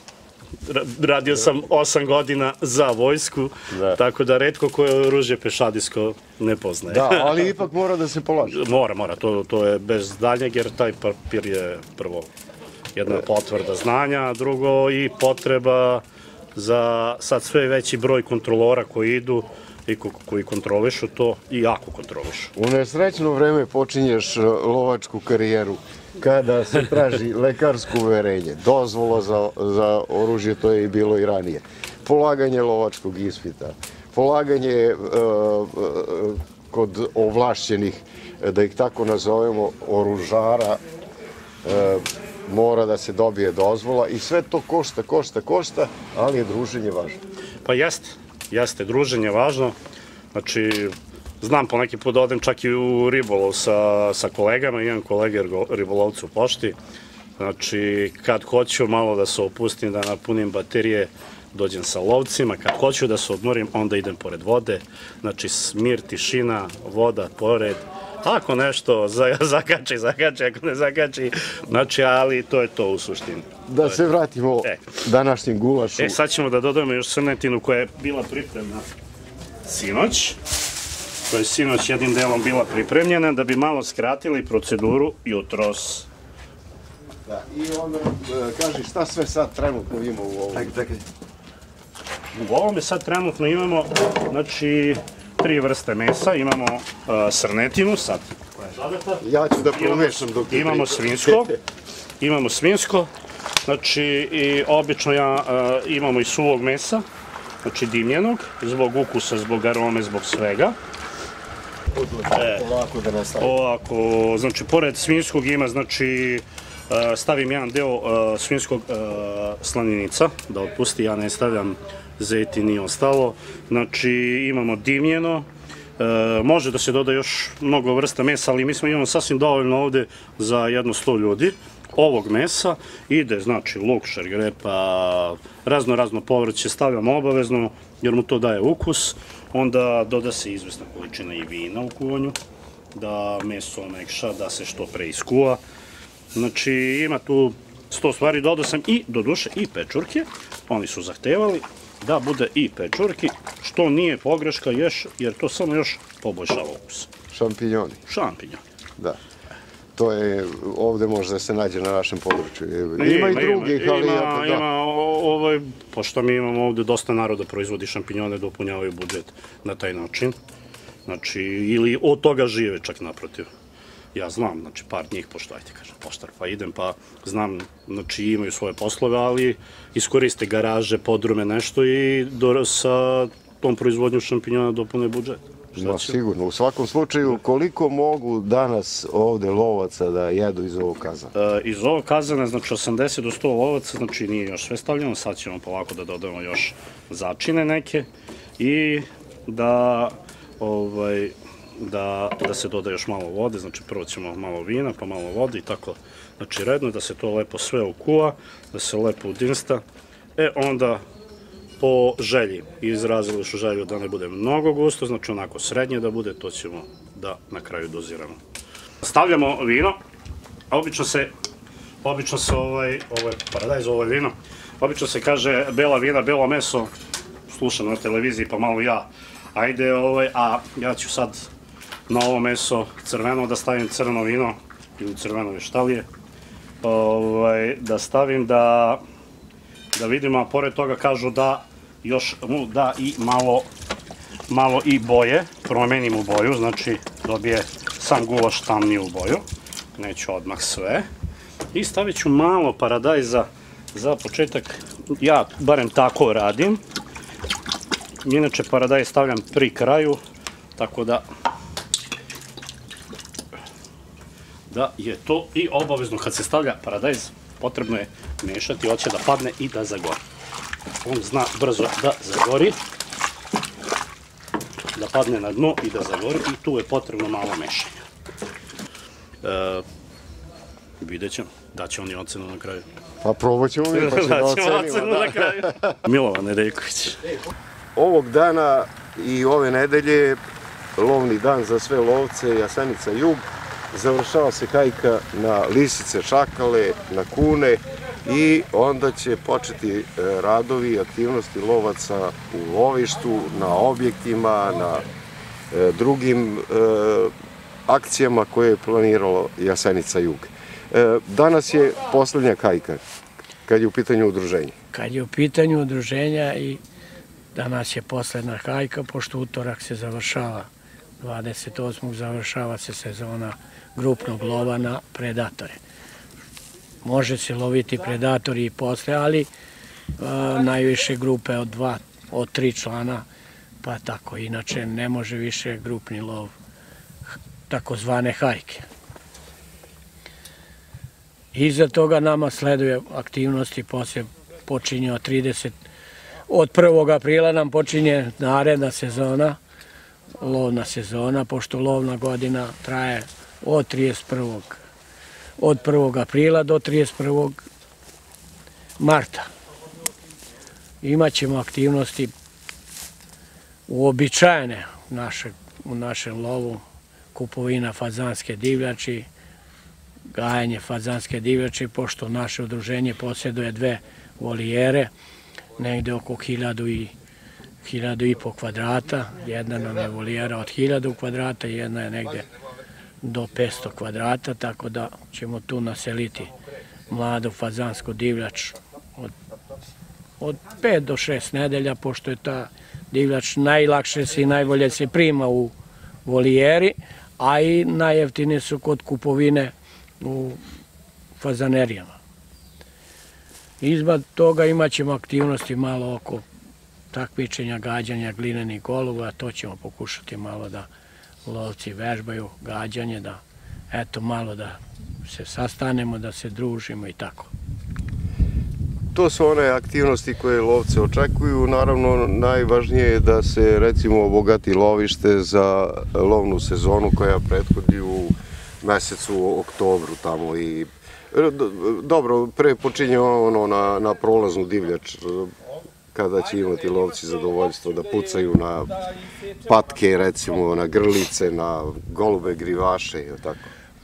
ra- radio sam 8 godina za vojsku, Da. tako da redko koje oružje pešadijsko ne poznaje. Da, ali ipak mora da se polaže. [LAUGHS] Mora, mora, to, to je bez daljnjeg, jer taj papir je prvo jedna potvrda znanja, a drugo i potreba za sad sve veći broj kontrolora koji idu i ko- koji kontrolišu to i jako kontrolišu. U nesrećno vreme počinješ e, lovačku karijeru kada se traži [LAUGHS] lekarsko uverenje, dozvola za, za oružje, to je i bilo i ranije, polaganje lovačkog ispita, polaganje e, e, kod ovlašćenih, da ih tako nazovemo, oružara, mora da se dobije dozvola i sve to košta, košta, košta, ali je druženje važno. Pa jeste, jeste, druženje je važno. Znači, znam po neki put da odem čak i u ribolov sa, sa kolegama, imam kolege ribo- ribolovce u pošti. Znači, kad hoću malo da se opustim, da napunim baterije, dođem sa lovcima, kad hoću da se odmorim, onda idem pored vode. Znači, smir, tišina, voda pored, Ako nešto za, [LAUGHS] zakači, zakači, ako ne zakači, znači, ali to je to u suštini. Da se vratimo E. današnjem gulašu. E, sad ćemo da dodamo još srnetinu koja je bila pripremna sinoć. Koja je sinoć jednim delom bila pripremljena da bi malo skratili proceduru jutros. Da, i onda e, kaži šta sve sad trenutno ima u ovom. U ovome sad trenutno imamo, znači, tri vrste mesa. Imamo uh, srnetinu, sad. Ja ću da promešam dok ti imamo svinsko, imamo svinsko, znači i obično ja, uh, imamo i suvog mesa, znači dimljenog, zbog ukusa, zbog arome, zbog svega. Ovako da nastavim. Ovako, znači, pored svinjskog ima, znači, e, stavim jedan deo svinjskog e, slaninica, da otpusti, ja ne stavljam zeti ni ostalo. Znači, imamo dimljeno, e, može da se doda još mnogo vrsta mesa, ali mi smo imamo sasvim dovoljno ovde za jedno sto ljudi ovog mesa ide znači luk, šargrepa, razno razno povrće stavljamo obavezno jer mu to daje ukus. Onda doda se izvesna količina i vina u kuvanju da meso omekša, da se što pre iskuva. Znači ima tu sto stvari, dodao sam i do duše i pečurke, oni su zahtevali da bude i pečurki, što nije pogreška još, jer to samo još poboljšava ukus. Šampinjoni, Šampinjon. da. To je, ovde može da se nađe na našem području. Ima i drugih, ali ima, eto, da. ima, ovaj, pošto mi imamo ovde dosta naroda proizvodi šampinjone da upunjavaju budžet na taj način. Znači, ili od toga žive čak naprotiv. Ja znam, znači, par njih, pošto, ajte kažem, poštar, pa idem, pa znam, znači, imaju svoje poslove, ali iskoriste garaže, podrume, nešto i do, sa tom proizvodnjom šampinjona dopune budžet. Će? sigurno. U svakom slučaju, koliko mogu danas ovde lovaca da jedu iz ovog kazana? E, iz ovog kazana, znači 80 do 100 lovaca, znači nije još sve stavljeno, sad ćemo polako da dodamo još začine neke i da ovaj, da, da se doda još malo vode, znači prvo ćemo malo vina, pa malo vode i tako, znači redno, da se to lepo sve ukuva, da se lepo udinsta, e onda po želji, izrazili su želju da ne bude mnogo gusto, znači onako srednje da bude, to ćemo da na kraju doziramo. Stavljamo vino, a obično se, obično se ovaj, ovo je paradajz, ovo je vino, obično se kaže bela vina, belo meso, slušam na televiziji pa malo ja, ajde, ovaj, a ja ću sad na ovo meso crveno da stavim crno vino ili crveno štalije, ovaj, da stavim da, da vidimo, a pored toga kažu da još mu da i malo malo i boje, promenim u boju, znači dobije sam gulaš tamniju boju, neću odmah sve. I stavit ću malo paradajza za početak, ja barem tako radim. Inače paradajz stavljam pri kraju, tako da da je to i obavezno kad se stavlja paradajz potrebno je mešati, hoće da padne i da zagori. On zna brzo da zagori, da padne na dno i da zagori i tu je potrebno malo mešanja. E, vidjet ćemo, daće oni ocenu na kraju. Pa probat ćemo mi, pa ćemo [LAUGHS] da ocenimo. ocenu da. na kraju. [LAUGHS] Milovan Nedeljković. Ovog dana i ove nedelje, lovni dan za sve lovce, Jasenica Jug, završava se hajka na lisice, šakale, na kune i onda će početi e, radovi i aktivnosti lovaca u lovištu, na objektima, na e, drugim e, akcijama koje je planiralo Jasenica Jug. Danas je poslednja hajka kad je u pitanju udruženje. Kad je u pitanju udruženja i danas je posledna hajka, pošto utorak se završava, 28. završava se sezona grupnog lova na predatore. Može se loviti predatori i posle, ali a, najviše grupe od dva, od tri člana, pa tako. Inače ne može više grupni lov, takozvane hajke. Iza toga nama sleduje aktivnosti, posle počinje od 30, od 1. aprila nam počinje naredna sezona, lovna sezona, pošto lovna godina traje od 31. od 1. aprila do 31. marta. Imaćemo aktivnosti uobičajene našeg, u našem lovu, kupovina fazanske divljači, gajanje fazanske divljači, pošto naše udruženje posjeduje dve volijere, negde oko hiljadu i hiljadu i po kvadrata, jedna nam je volijera od hiljadu kvadrata, jedna je negde do 500 kvadrata, tako da ćemo tu naseliti mladu fazansku divljač od, od 5 do 6 nedelja, pošto je ta divljač najlakše se i najbolje se prima u volijeri, a i najjeftinije su kod kupovine u fazanerijama. Izbad toga imat ćemo aktivnosti malo oko takmičenja, gađanja glinenih golova, to ćemo pokušati malo da lovci vežbaju, gađanje, da eto malo da se sastanemo, da se družimo i tako. To su one aktivnosti koje lovce očekuju. Naravno, najvažnije je da se recimo obogati lovište za lovnu sezonu koja prethodi u mesecu oktobru tamo i dobro, pre počinje ono na, na prolaznu divljač kada će imati lovci zadovoljstvo da pucaju na patke, recimo na grlice, na golube grivaše i tako.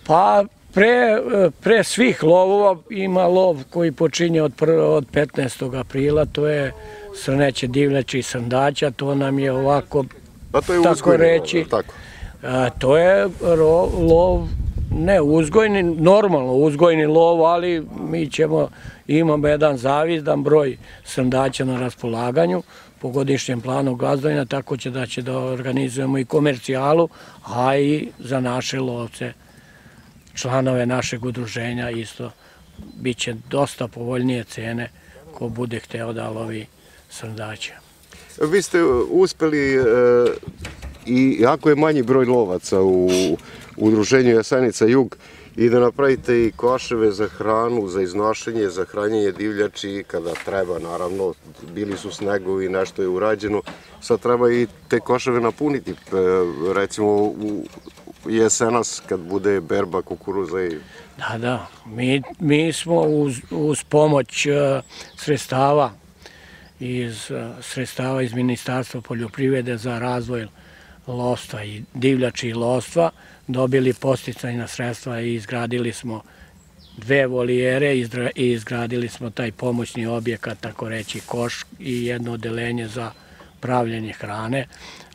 Pa pre, pre svih lovova ima lov koji počinje od, od 15. aprila, to je srneće divljači i srndaća, to nam je ovako, Pa to je tako reći, tako. a, to je ro, lov, ne uzgojni, normalno uzgojni lov, ali mi ćemo, imamo jedan zavidan broj srndaća na raspolaganju, po godišnjem planu gazdovanja, tako će da će da organizujemo i komercijalu, a i za naše lovce. Članove našeg udruženja isto. Biće dosta povoljnije cene ko bude hteo da lovi srndaće. Vi ste uspeli, e, i jako je manji broj lovaca u udruženju Jasenica Jug, i da napravite i koševe za hranu, za iznošenje, za hranjenje divljači kada treba, naravno, bili su snegovi, nešto je urađeno, sad treba i te koševe napuniti, e, recimo u jesenas kad bude berba kukuruza i... Da, da, mi, mi smo uz, uz pomoć uh, sredstava iz uh, sredstava iz Ministarstva poljoprivrede za razvoj lovstva i divljači i lovstva dobili posticajna sredstva i izgradili smo dve volijere i izgradili smo taj pomoćni objekat, tako reći koš i jedno odelenje za pravljenje hrane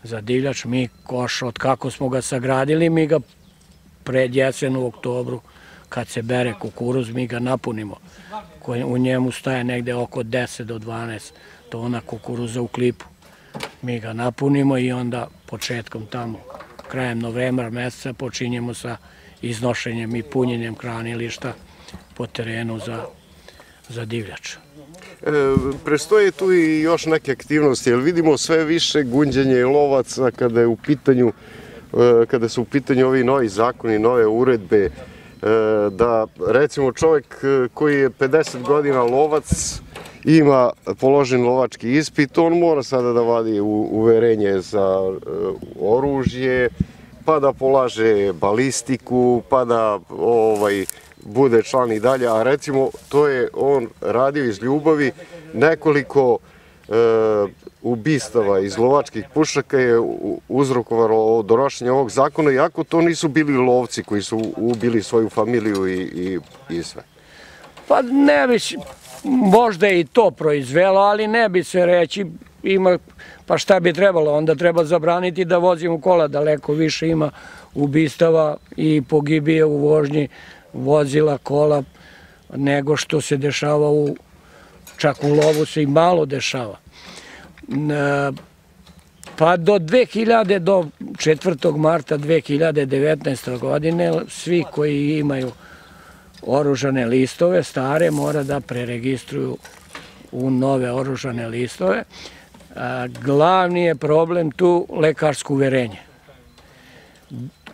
za divljač. Mi koš, od kako smo ga sagradili, mi ga pred jesen u oktobru, kad se bere kukuruz, mi ga napunimo. U njemu staje negde oko 10 do 12 tona kukuruza u klipu. Mi ga napunimo i onda početkom tamo, krajem novembra meseca, počinjemo sa iznošenjem i punjenjem hranilišta po terenu za, za divljač. E, prestoje tu i još neke aktivnosti, jer vidimo sve više gunđenje lovaca kada je u pitanju e, kada su u pitanju ovi novi zakoni, nove uredbe, e, da recimo čovek koji je 50 godina lovac ima položen lovački ispit, on mora sada da vadi uverenje za oružje, pa da polaže balistiku, pa da ovaj, bude član i dalje, a recimo to je on radio iz ljubavi nekoliko e, ubistava iz lovačkih pušaka je uzrokovalo donošenje ovog zakona, iako to nisu bili lovci koji su ubili svoju familiju i, i, i sve. Pa ne bi, možda i to proizvelo, ali ne bi se reći, ima, pa šta bi trebalo, onda treba zabraniti da vozimo kola, daleko više ima ubistava i pogibije u vožnji vozila, kola, nego što se dešava u, čak u lovu se i malo dešava. Pa do 2000, do 4. marta 2019. godine, svi koji imaju oružane listove, stare, mora da preregistruju u nove oružane listove. Glavni je problem tu lekarsko uverenje.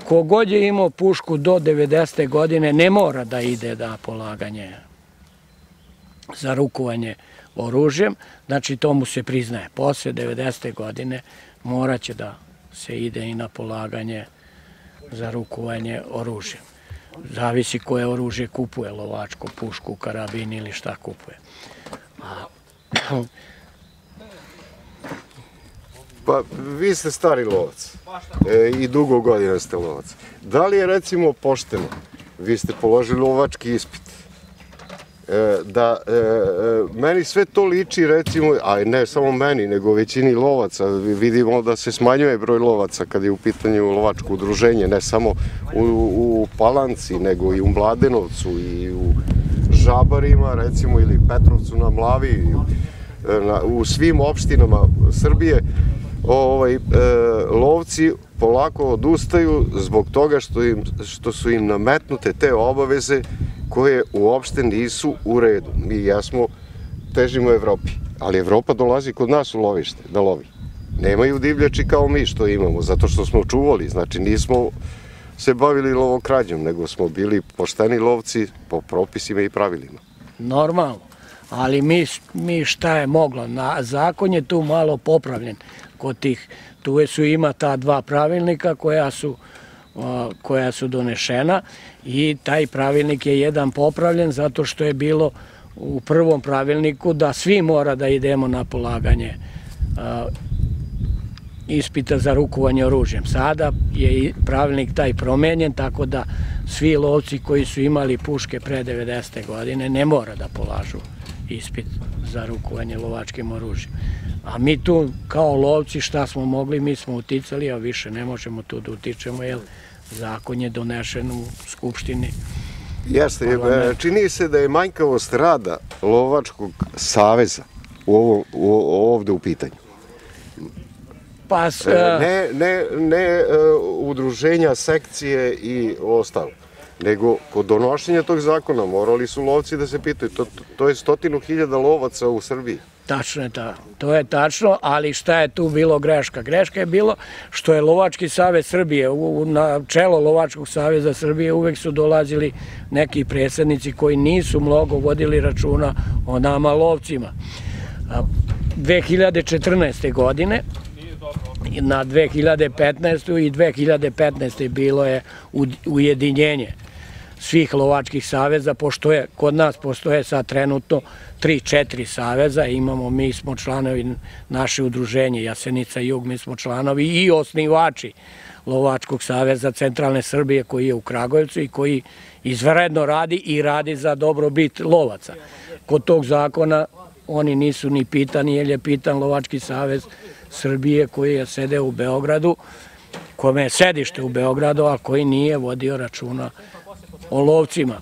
Kogod je imao pušku do 90. godine ne mora da ide da polaganje za rukovanje oružjem, znači to mu se priznaje. Posle 90. godine moraće da se ide i na polaganje za rukovanje oružjem. Zavisi koje oružje kupuje, lovačko, pušku, karabin ili šta kupuje. A [CLEARS THROAT] Pa, vi ste stari lovac e, i dugo godina ste lovac. Da li je recimo pošteno, vi ste položili lovački ispit, da e, e, meni sve to liči recimo, a ne samo meni, nego većini lovaca, vidimo da se smanjuje broj lovaca kad je u pitanju lovačko udruženje, ne samo u, Palanci, nego i u Mladenovcu i u Žabarima, recimo, ili Petrovcu na Mlavi, e, na, u svim opštinama Srbije, ovaj, e, lovci polako odustaju zbog toga što, im, što su im nametnute te obaveze koje uopšte nisu u redu. Mi jesmo, težimo Evropi, ali Evropa dolazi kod nas u lovište da lovi. Nemaju divljači kao mi što imamo, zato što smo čuvali, znači nismo se bavili lovokrađom, nego smo bili pošteni lovci po propisima i pravilima. Normalno, ali mi, mi šta je moglo, na, zakon je tu malo popravljen kod tih, tu su ima ta dva pravilnika koja su koja su donešena i taj pravilnik je jedan popravljen zato što je bilo u prvom pravilniku da svi mora da idemo na polaganje ispita za rukovanje oružjem. Sada je pravilnik taj promenjen, tako da svi lovci koji su imali puške pre 90. godine ne mora da polažu ispit za rukovanje lovačkim oružjem. A mi tu kao lovci šta smo mogli, mi smo uticali, a više ne možemo tu da utičemo, jer zakon je donešen u Skupštini. Jeste, e, čini se da je manjkavost rada Lovačkog saveza u ovo, u, ovde u pitanju. Pa, s, e, ne, ne, ne uh, udruženja, sekcije i ostalo nego kod donošenja tog zakona morali su lovci da se pitaju. To, to je stotinu hiljada lovaca u Srbiji. Tačno je ta. To je tačno, ali šta je tu bilo greška? Greška je bilo što je Lovački savez Srbije, u, na čelo Lovačkog saveza Srbije uvek su dolazili neki predsednici koji nisu mnogo vodili računa o nama lovcima. 2014. godine na 2015. i 2015. bilo je ujedinjenje svih lovačkih saveza, pošto je, kod nas postoje sad trenutno 3-4 saveza, imamo, mi smo članovi naše udruženje Jasenica Jug, mi smo članovi i osnivači Lovačkog saveza Centralne Srbije koji je u Kragujevcu i koji izvredno radi i radi za dobrobit lovaca. Kod tog zakona oni nisu ni pitani, jer je pitan Lovački savez Srbije koji je sedeo u Beogradu, kome je sedište u Beogradu, a koji nije vodio računa o lovcima.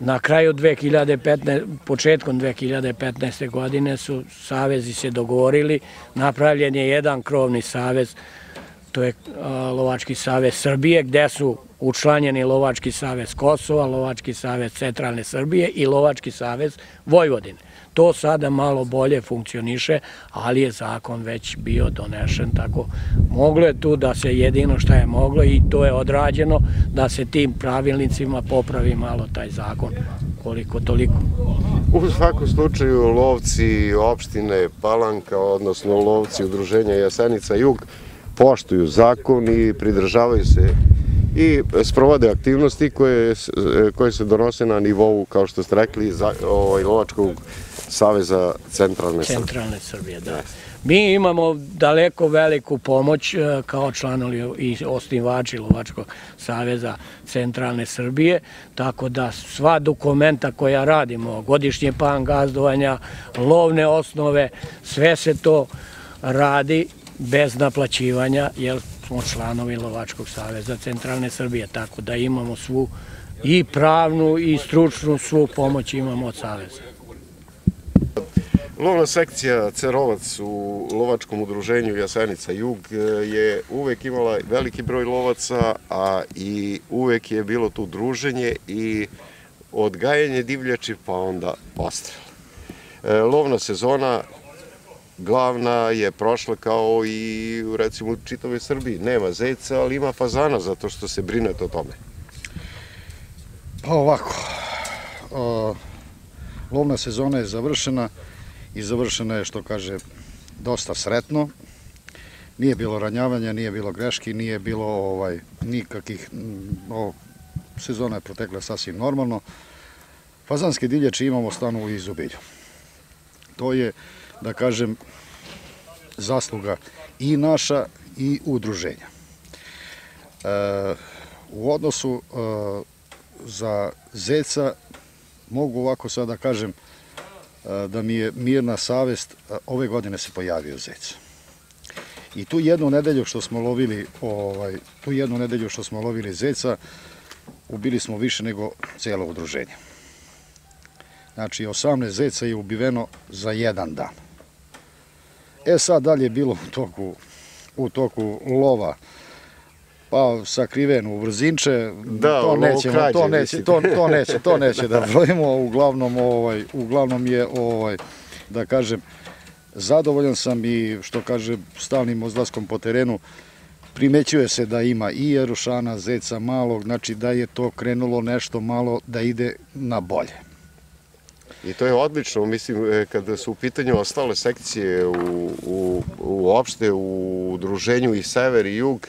Na kraju 2015, početkom 2015. godine su savezi se dogovorili, napravljen je jedan krovni savez, to je Lovački savez Srbije, gde su učlanjeni Lovački savez Kosova, Lovački savez Centralne Srbije i Lovački savez Vojvodine. To sada malo bolje funkcioniše, ali je zakon već bio donešen, tako moglo je tu da se jedino šta je moglo i to je odrađeno, da se tim pravilnicima popravi malo taj zakon, koliko toliko. U svakom slučaju lovci opštine Palanka, odnosno lovci udruženja Jasenica Jug, poštuju zakon i pridržavaju se i sprovode aktivnosti koje, koje se donose na nivou, kao što ste rekli, za, ovaj, lovačkog Saveza Centralne. Centralne Srbije, da. Mi imamo daleko veliku pomoć e, kao članovi i osnivači Lovačkog saveza Centralne Srbije, tako da sva dokumenta koja radimo, godišnje pan gazdovanja, lovne osnove, sve se to radi bez naplaćivanja, jer smo članovi Lovačkog saveza Centralne Srbije, tako da imamo svu i pravnu i stručnu svu pomoć imamo od Saveza. Lovna sekcija Cerovac u lovačkom udruženju Jasenica Jug e, je uvek imala veliki broj lovaca, a i uvek je bilo tu druženje i odgajanje divljači pa onda postrel. E, lovna sezona glavna je prošla kao i recimo u čitavoj Srbiji. Nema zeca, ali ima fazana zato što se brinete o tome. Pa ovako, lovna sezona je završena i završena je, što kaže, dosta sretno. Nije bilo ranjavanja, nije bilo greški, nije bilo ovaj nikakih... O, sezona je protekla sasvim normalno. Fazanske divljače imamo stanu u izobilju. To je, da kažem, zasluga i naša i udruženja. E, u odnosu e, za zeca mogu ovako sad da kažem da mi je mirna savest, ove godine se pojavio zec. I tu jednu nedelju što smo lovili, ovaj, tu jednu nedelju što smo lovili zeca, ubili smo više nego celo udruženje. Znači, 18 zeca je ubiveno za jedan dan. E sad, dalje je bilo u toku, u toku lova, pa sakriven u vrzinče, da, to nećemo, krađe, to neće, to, to neće, to neće da brojimo, uglavnom ovaj uglavnom je ovaj da kažem zadovoljan sam i što kaže stalnim odlaskom po terenu primećuje se da ima i Jerušana, Zeca malog, znači da je to krenulo nešto malo da ide na bolje. I to je odlično, mislim, e, kada su u pitanju ostale sekcije u, u, uopšte u udruženju i sever i jug,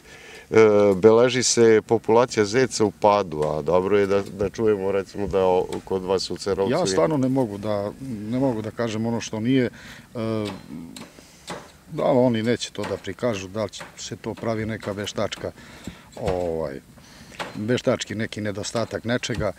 beleži se populacija zeca u padu, a dobro je da, da čujemo recimo da kod vas u Cerovcu... Ja stvarno ne mogu da, ne mogu da kažem ono što nije, e, da oni neće to da prikažu, da se to pravi neka veštačka, ovaj, veštački neki nedostatak nečega,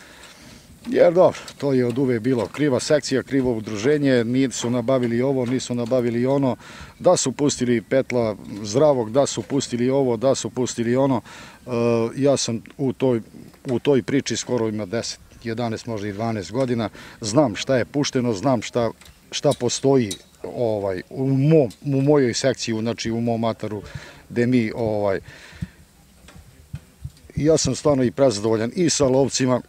Jer dobro, to je od uvek bilo. Kriva sekcija, krivo udruženje, nisu nabavili ovo, nisu nabavili ono, da su pustili petla zdravog, da su pustili ovo, da su pustili ono. E, ja sam u toj, u toj priči skoro ima 10, 11, možda i 12 godina, znam šta je pušteno, znam šta, šta postoji ovaj, u, mom, u mojoj sekciji, znači u mom mataru, gde mi ovaj, ja sam stvarno i prezadovoljan i sa lovcima,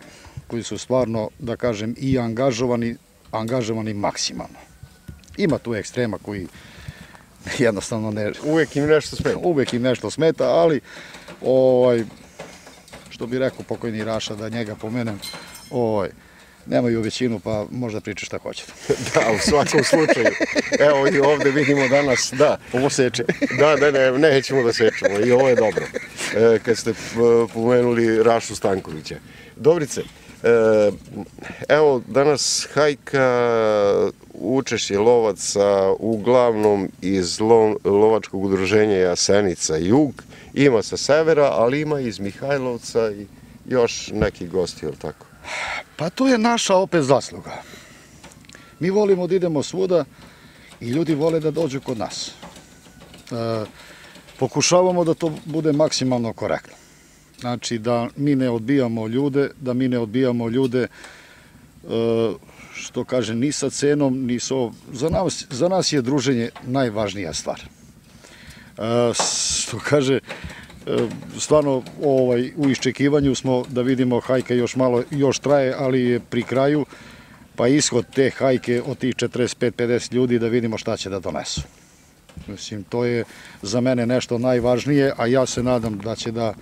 koji su stvarno, da kažem, i angažovani, angažovani maksimalno. Ima tu ekstrema koji jednostavno ne... Uvek im nešto smeta. Uvek im nešto smeta, ali ovaj, što bi rekao pokojni Raša, da njega pomenem, ovaj, nemaju većinu, pa možda priča šta hoćete. [LAUGHS] da, u svakom slučaju. Evo i ovde vidimo danas, da. Ovo seče. da, da, ne, nećemo da sečemo i ovo je dobro. E, kad ste pomenuli Rašu Stankovića. Dobrice, e, evo danas hajka učešće lovaca uglavnom iz lo, lovačkog udruženja Jasenica Jug, ima sa severa, ali ima iz Mihajlovca i još neki gosti, je li tako? Pa to je naša opet zasluga. Mi volimo da idemo svuda i ljudi vole da dođu kod nas. E, pokušavamo da to bude maksimalno korektno. Znači da mi ne odbijamo ljude, da mi ne odbijamo ljude e, što kaže ni sa cenom, ni so... Za nas, za nas je druženje najvažnija stvar. E, što kaže, E, stvarno ovaj, u iščekivanju smo da vidimo hajka još malo, još traje, ali je pri kraju, pa ishod te hajke od tih 45-50 ljudi da vidimo šta će da donesu. Mislim, to je za mene nešto najvažnije, a ja se nadam da će da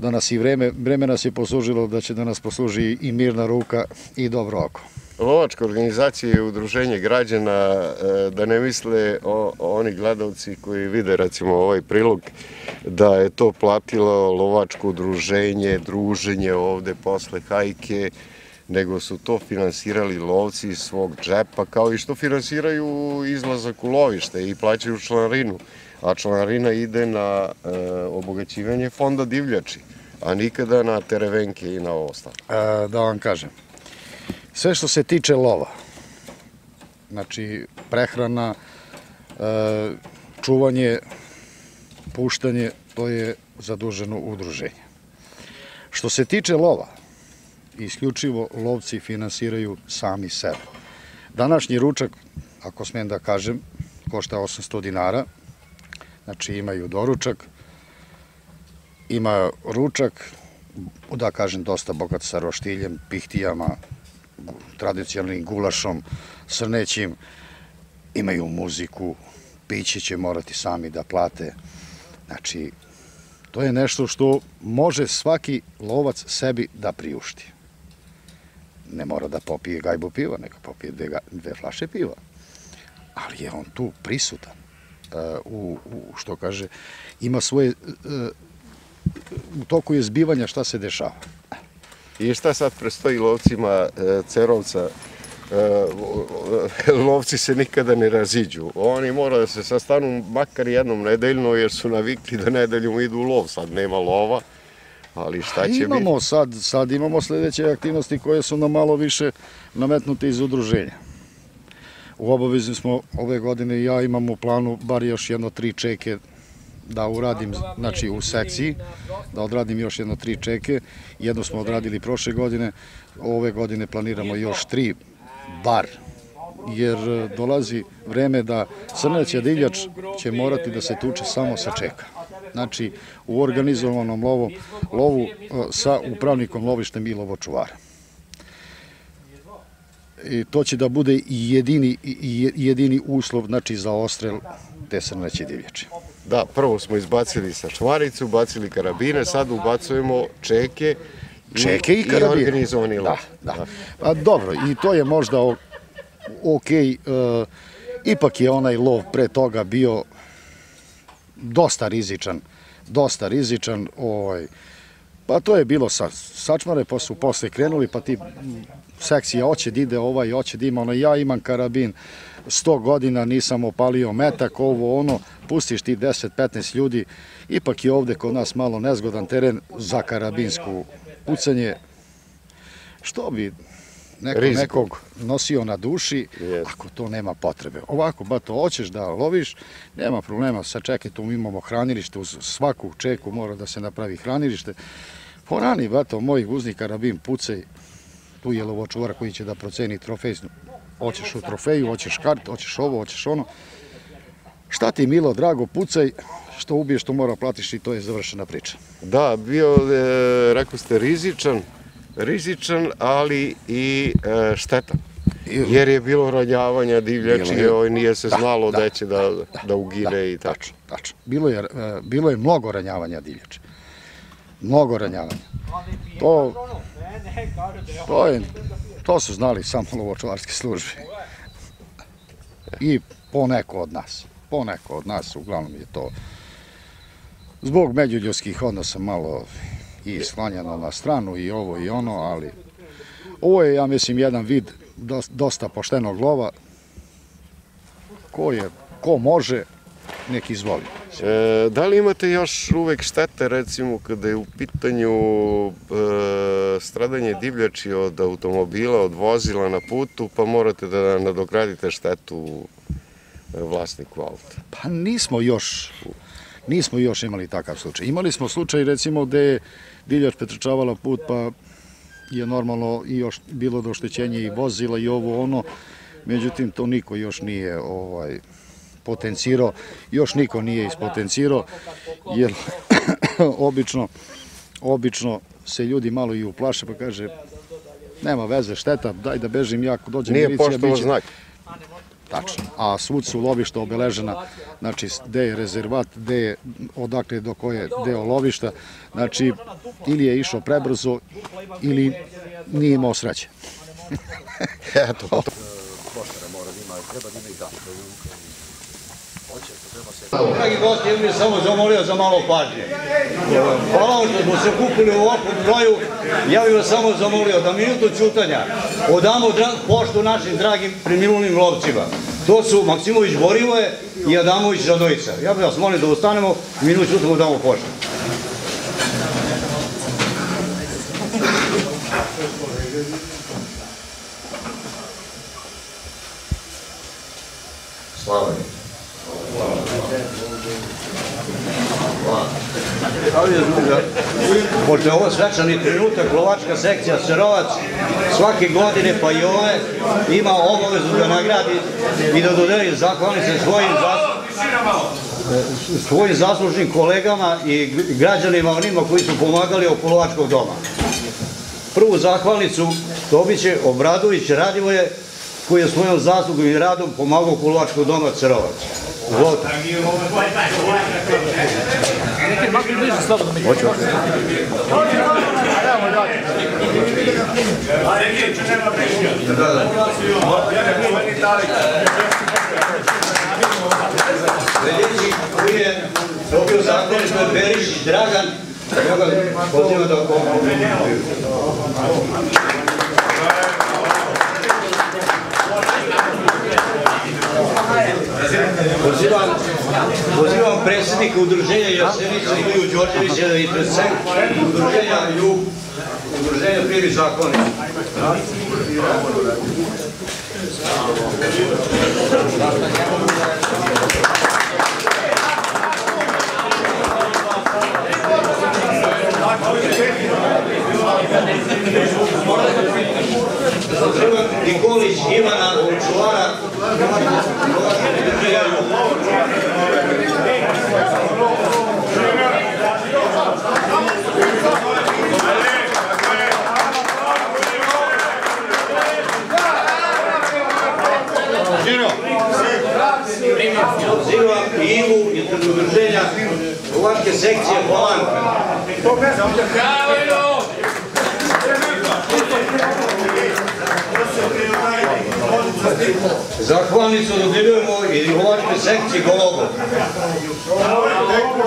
da nas i vreme, vreme nas je poslužilo da će da nas posluži i mirna ruka i dobro oko. Lovačka organizacija i udruženje građana, e, da ne misle o, oni gledalci koji vide recimo ovaj prilog, da je to platilo lovačko udruženje, druženje ovde posle hajke, nego su to finansirali lovci iz svog džepa, kao i što finansiraju izlazak u lovište i plaćaju članarinu. A članarina ide na e, obogaćivanje fonda divljači, a nikada na terevenke i na ovo ostalo. E, da vam kažem, Sve što se tiče lova, znači prehrana, e, čuvanje, puštanje, to je zaduženo udruženje. Što se tiče lova, isključivo lovci finansiraju sami sebe. Današnji ručak, ako smem da kažem, košta 800 dinara, znači imaju doručak, ima ručak, da kažem dosta bogat sa roštiljem, pihtijama, tradicionalnim gulašom, srnećim, imaju muziku, piće će morati sami da plate. Znači, to je nešto što može svaki lovac sebi da priušti. Ne mora da popije gajbu piva, neka popije dve, dve flaše piva. Ali je on tu prisutan. U, u, što kaže, ima svoje, uh, u toku je zbivanja šta se dešava. I šta sad prestoji lovcima e, Cerovca? E, lovci se nikada ne raziđu. Oni mora da se sastanu makar jednom nedeljno jer su navikli da nedeljom idu u lov. Sad nema lova, ali šta će imamo biti? Sad, sad imamo sledeće aktivnosti koje su nam malo više nametnute iz udruženja. U obavezni smo ove godine, ja imam u planu bar još jedno tri čeke da uradim, znači u sekciji, da odradim još jedno tri čeke. Jedno smo odradili prošle godine, ove godine planiramo još tri, bar, jer dolazi vreme da crneća divljač će morati da se tuče samo sa čeka. Znači, u organizovanom lovu, lovu e, sa upravnikom lovištem i lovočuvara. To će da bude jedini, jedini uslov znači, za ostrel te srneće divljače. Da, prvo smo izbacili sa čvaricu, bacili karabine, sad ubacujemo čeke čeke i, i karabine. I organizovani lov. Da, da. Pa dobro, i to je možda ok, uh, ipak je onaj lov pre toga bio dosta rizičan, dosta rizičan, ovaj, pa to je bilo sa sačmare, pa su posle krenuli, pa ti sekcija hoće da ide ovaj, hoće da ima ono, ja imam karabin, 100 godina nisam opalio metak, ovo ono, pustiš ti 10-15 ljudi, ipak je ovde kod nas malo nezgodan teren za karabinsku pucanje, što bi neko, nekog nosio na duši, ako to nema potrebe. Ovako, ba to hoćeš da loviš, nema problema, sa čekaj, tu imamo hranilište, uz svaku čeku mora da se napravi hranilište. Porani, bato, moj guzni karabin pucaj, tu je lovočuvar koji će da proceni trofej, hoćeš u trofeju, hoćeš kart, hoćeš ovo, hoćeš ono. Šta ti milo, drago, pucaj, što ubiješ, to mora platiš i to je završena priča. Da, bio, e, rekao ste, rizičan, rizičan, ali i e, štetan. Jer je bilo ranjavanja divljači, Bilo je- ovaj, nije se Da, znalo da, da će da, da ugine i tako. Tačno, tačno. Bilo je, e, bilo je mnogo ranjavanja divljači. Mnogo ranjavanja. To, to, je, to su znali samo lovočuvarske službe. I poneko od nas. Poneko od nas, uglavnom je to zbog međuljudskih odnosa malo i sklanjano na stranu i ovo i ono, ali ovo je, ja mislim, jedan vid dos- dosta poštenog lova ko je, ko može, nek izvoli. E, da li imate još uvek štete, recimo, kada je u pitanju e, stradanje divljači od automobila, od vozila na putu, pa morate da nadokradite štetu e, vlasniku auta? Pa nismo još, nismo još imali takav slučaj. Imali smo slučaj recimo gde je divljač pretrčavala put pa je normalno i još bilo do oštećenja i vozila i ovo ono, međutim to niko još nije ovaj potencirao, još niko nije ispotencirao, jer [COUGHS] obično, obično se ljudi malo i uplaše pa kaže nema veze, šteta, daj da bežim ja, ako dođe Nije milicija, poštovo biće- znak. Tačno. A svud su lovišta obeležena, znači gde je rezervat, gde je, odakle do koje deo lovišta, znači ili je išao prebrzo ili nije imao sreće. Eto, [LAUGHS] Dragi gosti, ja bih samo zamolio za malo pažnje. Hvala vam što smo se kupili u ovakvom broju. Ja bih vas samo zamolio da minutu ćutanja odamo poštu našim dragim preminulim lovcima. To su Maksimović Borivoje i Adamović Radojica. Ja bih vas molio da ustanemo i minutu ćutamo damo poštu. Je. Ali je druga. Pošto je ovo svečani trenutak, lovačka sekcija Serovac svake godine, pa i ove, ima obavezu da nagradi i da dodeli zahvalnice svojim zas- svojim zaslužnim kolegama i građanima, onima koji su pomagali oko lovačkog doma. Prvu zahvalnicu dobit će Obradović Radivoje, koji je svojom zaslugom i radom pomagao oko lovačkog doma Cerovac. Izvolite. Hoću. Da. Sljedeći koji je dobio zakonito je Berišić Dragan. Ja pozivam da Pozivam, pozivam predsjednika udruženja Jasenica Iliju Đorđevića da ispred sveg udruženja Ljub, udruženja primi zakoni. Pozivam Nikolić Ivana, čuvara i Ivu ispred udruženja Lovačke sekcije Polanka. Zahvalnicu dodeljujemo i Lovačke sekcije Golobo. Lovačko,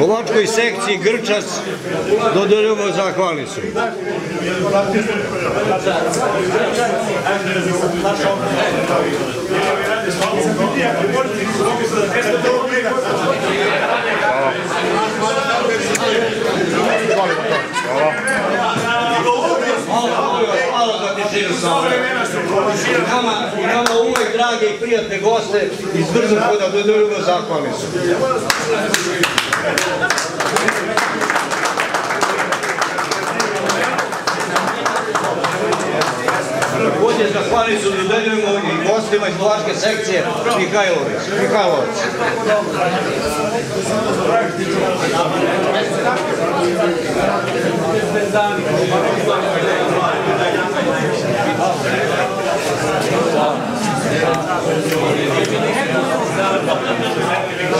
Lovačkoj sekciji Grčac dodeljujemo zahvalnicu. Malo za tišinu samo. I nama, i uvek drage i prijatne goste iz Brzohoda dodeljujemo zahvalnicu. Takođe Ovdje zahvalnicu dodeljujemo i gostima iz lovačke sekcije Mihajlović. Mihajlović.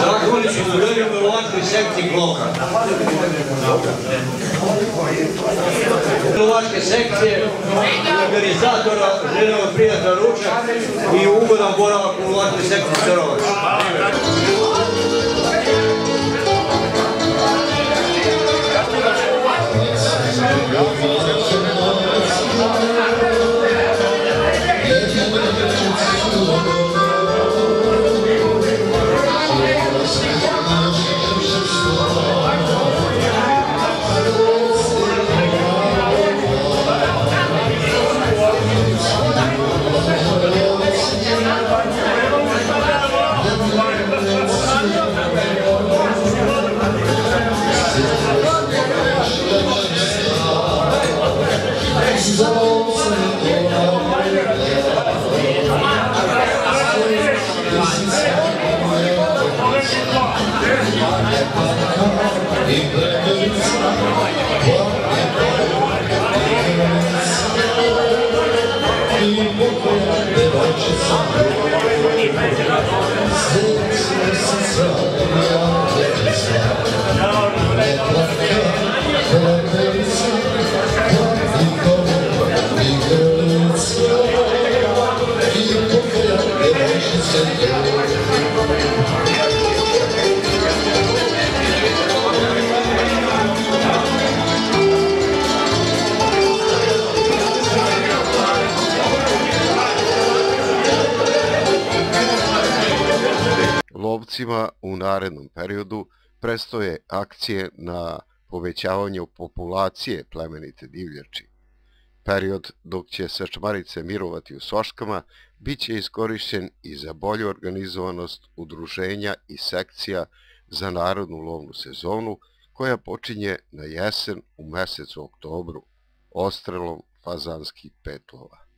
Zahvalnicu dodeljujemo lovačkoj sekciji Kloka. Lovačke sekcije, organizatora, želimo prijatan ručak i ugodan boravak u lovačkoj sekciji Cerovac. Lovcima u narednom periodu prestoje akcije na povećavanju populacije plemenite divljači. Period dok će sečmarice mirovati u soškama bit će iskorišćen i za bolju organizovanost udruženja i sekcija za narodnu lovnu sezonu koja počinje na jesen u mesecu oktobru ostrelom fazanskih petlova.